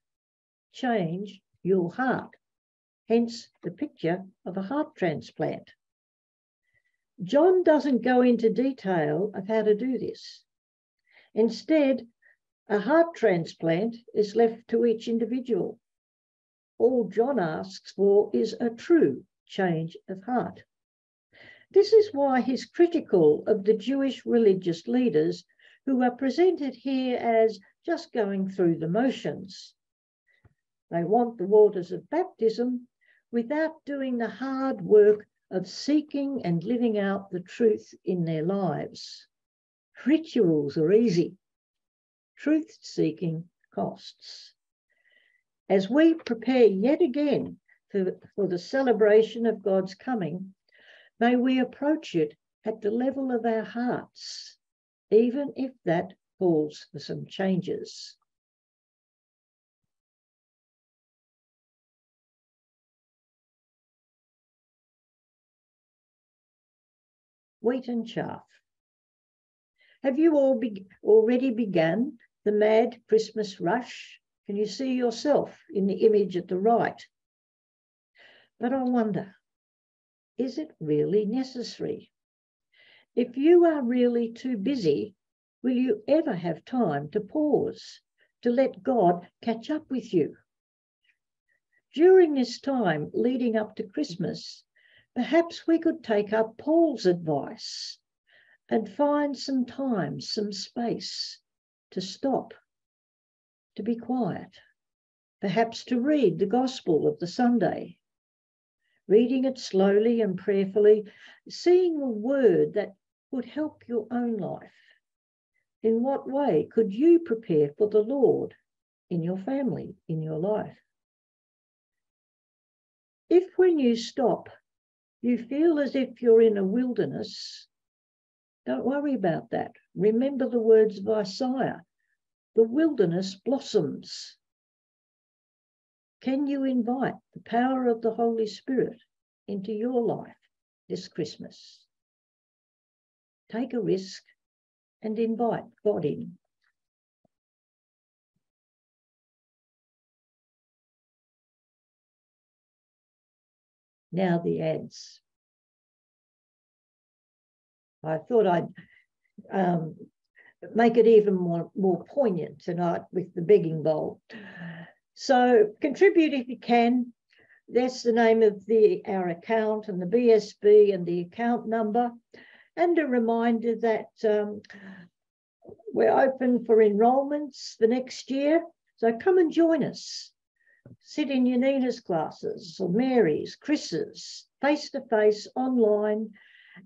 change your heart, hence the picture of a heart transplant. John doesn't go into detail of how to do this. Instead, a heart transplant is left to each individual. All John asks for is a true change of heart. This is why he's critical of the Jewish religious leaders who are presented here as just going through the motions. They want the waters of baptism without doing the hard work of seeking and living out the truth in their lives. Rituals are easy. Truth seeking costs. As we prepare yet again for, for the celebration of God's coming, may we approach it at the level of our hearts, even if that calls for some changes. Wheat and chaff. Have you all be already begun the mad Christmas rush? Can you see yourself in the image at the right? But I wonder, is it really necessary? If you are really too busy, will you ever have time to pause, to let God catch up with you? During this time leading up to Christmas, perhaps we could take up Paul's advice and find some time, some space to stop, to be quiet, perhaps to read the Gospel of the Sunday reading it slowly and prayerfully, seeing a word that would help your own life. In what way could you prepare for the Lord in your family, in your life? If when you stop, you feel as if you're in a wilderness, don't worry about that. Remember the words of Isaiah the wilderness blossoms can you invite the power of the Holy Spirit into your life this Christmas? Take a risk and invite God in. Now the ads. I thought I'd um, make it even more, more poignant tonight with the begging bowl. So contribute if you can. That's the name of the our account and the BSB and the account number. And a reminder that um, we're open for enrolments the next year. So come and join us. Sit in Janina's classes or Mary's, Chris's, face to face, online.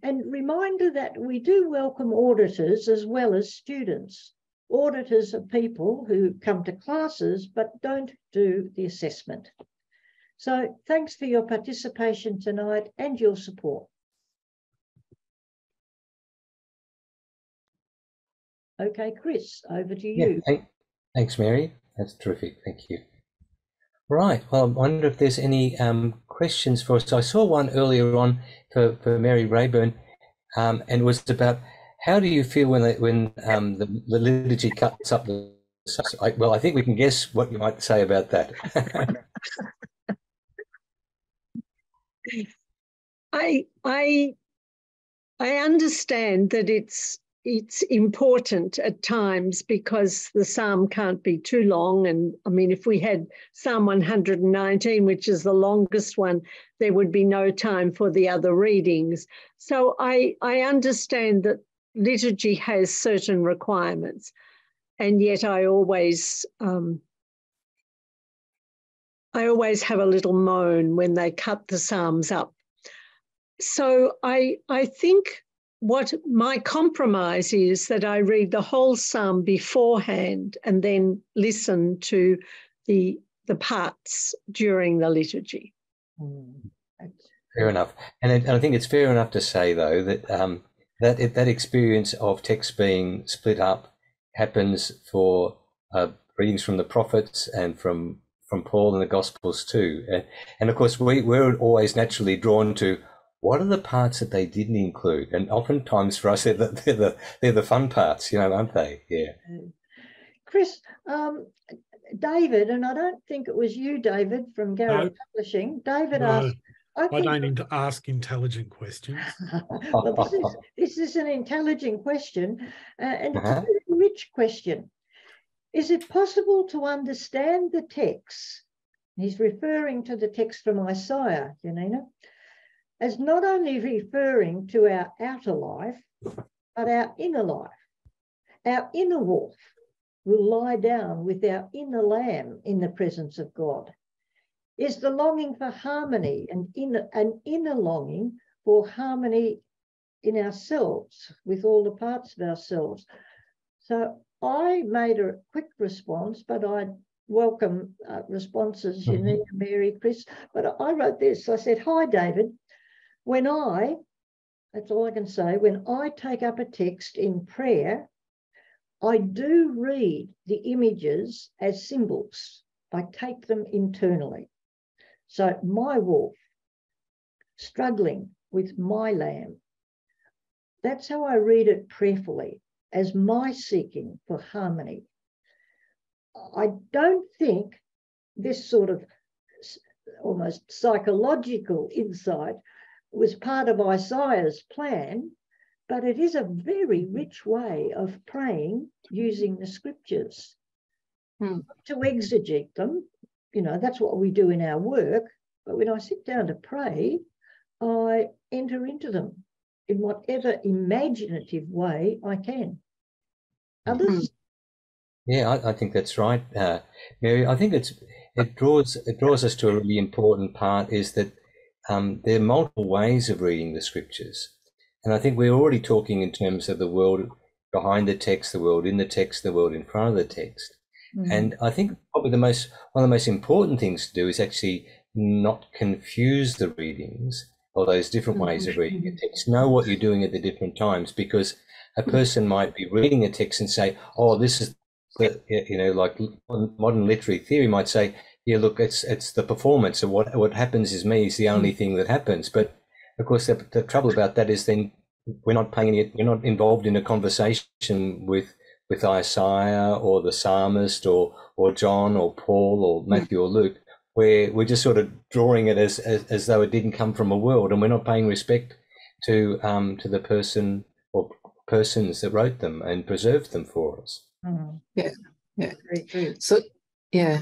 And reminder that we do welcome auditors as well as students. Auditors are people who come to classes but don't do the assessment. So thanks for your participation tonight and your support. Okay, Chris, over to you. Yeah, thanks, Mary. That's terrific. Thank you. Right. Well, I wonder if there's any um, questions for us. I saw one earlier on for, for Mary Reaburn, um, and was about how do you feel when they, when um, the, the liturgy cuts up the? Well, I think we can guess what you might say about that. *laughs* I I I understand that it's it's important at times because the psalm can't be too long. And I mean, if we had Psalm 119, which is the longest one, there would be no time for the other readings. So I, I understand that liturgy has certain requirements. And yet I always um, I always have a little moan when they cut the psalms up. So I I think what my compromise is that I read the whole psalm beforehand and then listen to the the parts during the liturgy. Fair enough, and, it, and I think it's fair enough to say though that um, that that experience of text being split up happens for uh, readings from the prophets and from from Paul and the Gospels too, and, and of course we we're always naturally drawn to what are the parts that they didn't include? And oftentimes for us, they're the, they're the, they're the fun parts, you know, aren't they? Yeah. Chris, um, David, and I don't think it was you, David, from Garratt no. Publishing. David no, asked. I, I don't need to ask intelligent questions. *laughs* well, this is, this is an intelligent question uh, and uh-huh. it's a rich question. Is it possible to understand the text? He's referring to the text from Isaiah, Janina as not only referring to our outer life, but our inner life. Our inner wolf will lie down with our inner lamb in the presence of God. Is the longing for harmony and inner, an inner longing for harmony in ourselves with all the parts of ourselves. So I made a quick response, but I welcome uh, responses, mm-hmm. Janina, Mary, Chris. But I wrote this. I said, Hi, David. When I, that's all I can say, when I take up a text in prayer, I do read the images as symbols. I take them internally. So my wolf struggling with my lamb. That's how I read it prayerfully, as my seeking for harmony. I don't think this sort of almost psychological insight was part of Isaiah's plan, but it is a very rich way of praying using the scriptures. Hmm. To exegete them, you know, that's what we do in our work. But when I sit down to pray, I enter into them in whatever imaginative way I can. Others? Hmm. Yeah, I, I think that's right, uh, Mary. I think it's it draws it draws us to a really important part is that um, there are multiple ways of reading the scriptures. And I think we're already talking in terms of the world behind the text, the world in the text, the world in front of the text. Mm-hmm. And I think probably the most one of the most important things to do is actually not confuse the readings or those different mm-hmm. ways of reading a text. Know what you're doing at the different times because a mm-hmm. person might be reading a text and say, "Oh, this is," you know, like modern literary theory might say, yeah, look, it's it's the performance of what what happens is me is the only mm. thing that happens. But of course, the, the trouble about that is then we're not paying any, we're not involved in a conversation with with Isaiah or the psalmist or or John or Paul or mm. Matthew or Luke, where we're just sort of drawing it as, as, as though it didn't come from a world, and we're not paying respect to um to the person or persons that wrote them and preserved them for us. Mm. Yeah, yeah. So yeah,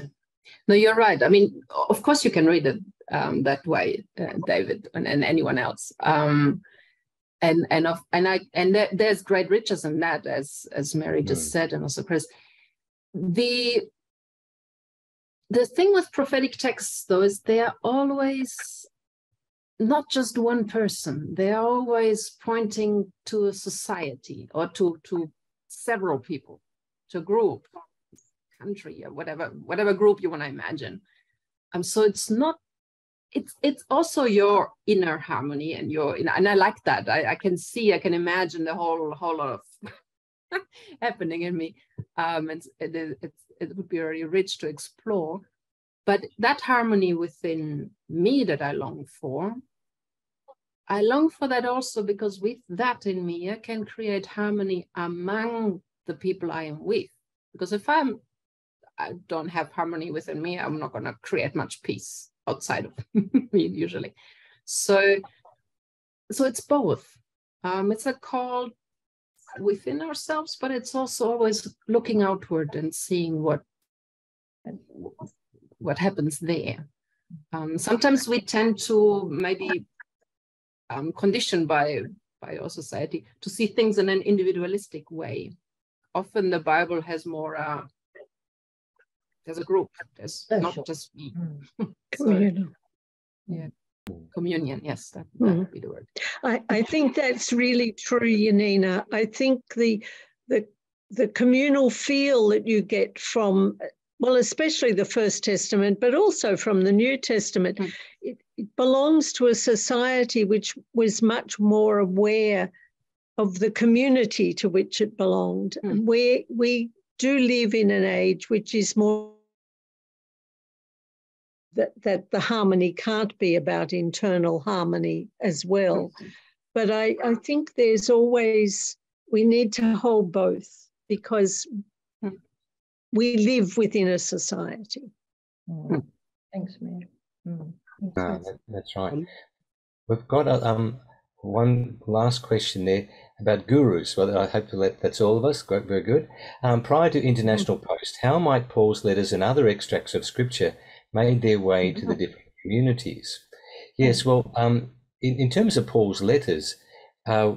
no, you're right. I mean, of course, you can read it um, that way, uh, David, and, and, anyone else. Um, and and of and I and there, there's great riches in that, as as Mary just said, and also Chris. The the thing with prophetic texts, though, is they are always not just one person. They are always pointing to a society or to to several people, to a group, country or whatever whatever group you want to imagine. Um so it's not it's it's also your inner harmony and your and i like that. I, I can see i can imagine the whole whole lot of *laughs* happening in me. Um and it, it, it would be very rich to explore. But that harmony within me that i long for i long for that also because with that in me i can create harmony among the people i am with. Because if i'm I don't have harmony within me, I'm not going to create much peace outside of *laughs* me usually. So, so it's both. Um, it's a call within ourselves, but it's also always looking outward and seeing what what happens there. Um, sometimes we tend to maybe um, conditioned by by our society to see things in an individualistic way. Often the Bible has more uh, there's a group. There's not just me. Mm. *laughs* so, yeah. Communion, yes, that, that mm. would be the word. I, I think that's really true, Janina. I think the the the communal feel that you get from well, especially the First Testament, but also from the New Testament, mm. it, it, belongs to a society which was much more aware of the community to which it belonged. Mm. And we, we do live in an age which is more that, that the harmony can't be about internal harmony as well. But I, I think there's always, we need to hold both because we live within a society. Mm. Thanks, Mary. Mm. that, that's right. We've got a, um, one last question there about gurus. Well, I hope that that's all of us. Very good. Um, prior to International mm. Post, how might Paul's letters and other extracts of Scripture made their way to the different communities? Yes, well, um, in, in terms of Paul's letters, uh,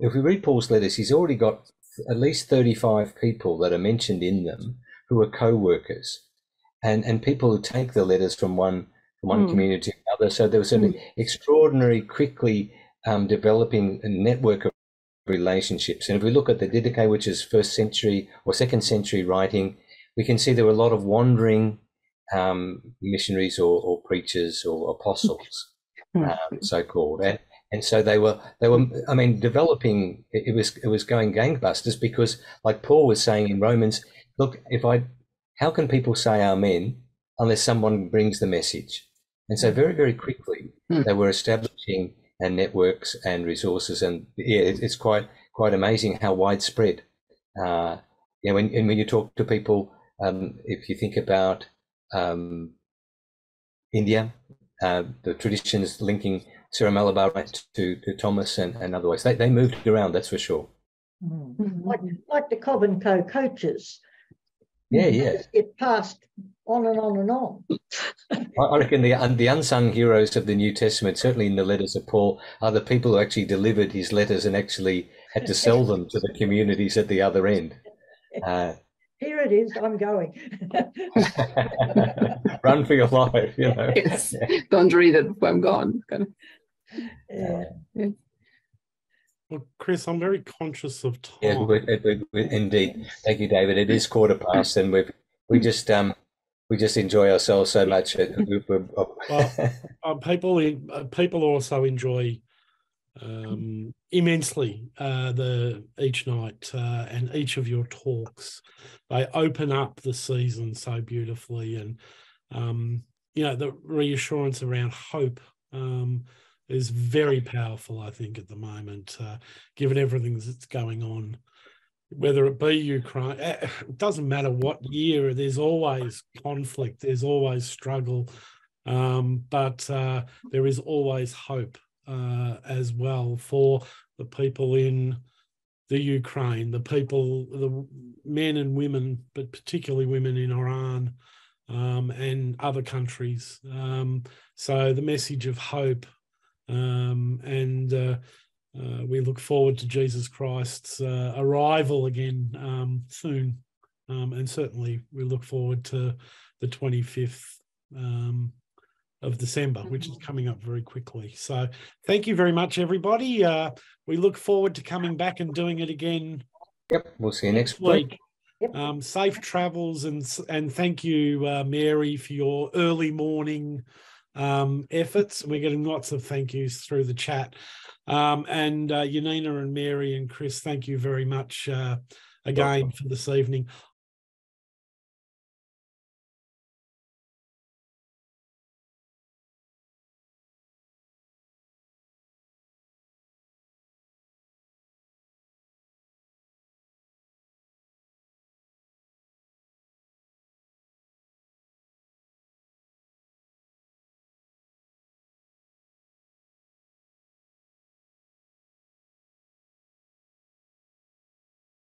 if we read Paul's letters, he's already got at least 35 people that are mentioned in them who are co-workers and, and people who take the letters from one from one mm. community to another. So there was an mm. extraordinary, quickly um, developing network of relationships. And if we look at the Didache, which is first century or second century writing, we can see there were a lot of wandering um, missionaries or, or, preachers or apostles, hmm. um, so called. And, and so they were they were i mean developing it, was it was going gangbusters because like paul was saying in romans look if i how can people say amen unless someone brings the message and so very very quickly mm. they were establishing and networks and resources and yeah it's quite quite amazing how widespread uh you know when, and when you talk to people um, if you think about um, india uh, the traditions linking Syro-Malabar went to, to Thomas and, and otherwise. They, they moved around, that's for sure. Mm. Like, like the Cobb and Co coaches. Yeah, yeah. It passed on and on and on. I reckon the the unsung heroes of the New Testament, certainly in the letters of Paul, are the people who actually delivered his letters and actually had to sell them to the communities at the other end. Uh, *laughs* Here it is. I'm going. *laughs* Run for your life, you know. Yes. Don't read it. I'm gone. Yeah. Well, Chris, I'm very conscious of time. Yeah, we, we, we, indeed. Thank you, David. It is quarter past, and we we just um we just enjoy ourselves so much. well, uh, people uh, people also enjoy um, immensely uh, the each night uh, and each of your talks. They open up the season so beautifully, and um, you know the reassurance around hope. Um, is very powerful, I think, at the moment, uh, given everything that's going on. Whether it be Ukraine, eh, it doesn't matter what year, there's always conflict, there's always struggle, um, but uh, there is always hope uh, as well for the people in the Ukraine, the people, the men and women, but particularly women in Iran um, and other countries. Um, so the message of hope um, and uh, uh, we look forward to Jesus Christ's uh, arrival again um, soon. Um, and certainly we look forward to the 25th um, of December, which is coming up very quickly. So thank you very much, everybody. Uh, we look forward to coming back and doing it again. Yep, we'll see you next week. Yep. Um, safe travels and and thank you, uh, Mary, for your early morning um, efforts. We're getting lots of thank yous through the chat. Um, and uh, Janina and Mary and Chris, thank you very much uh, again for this evening.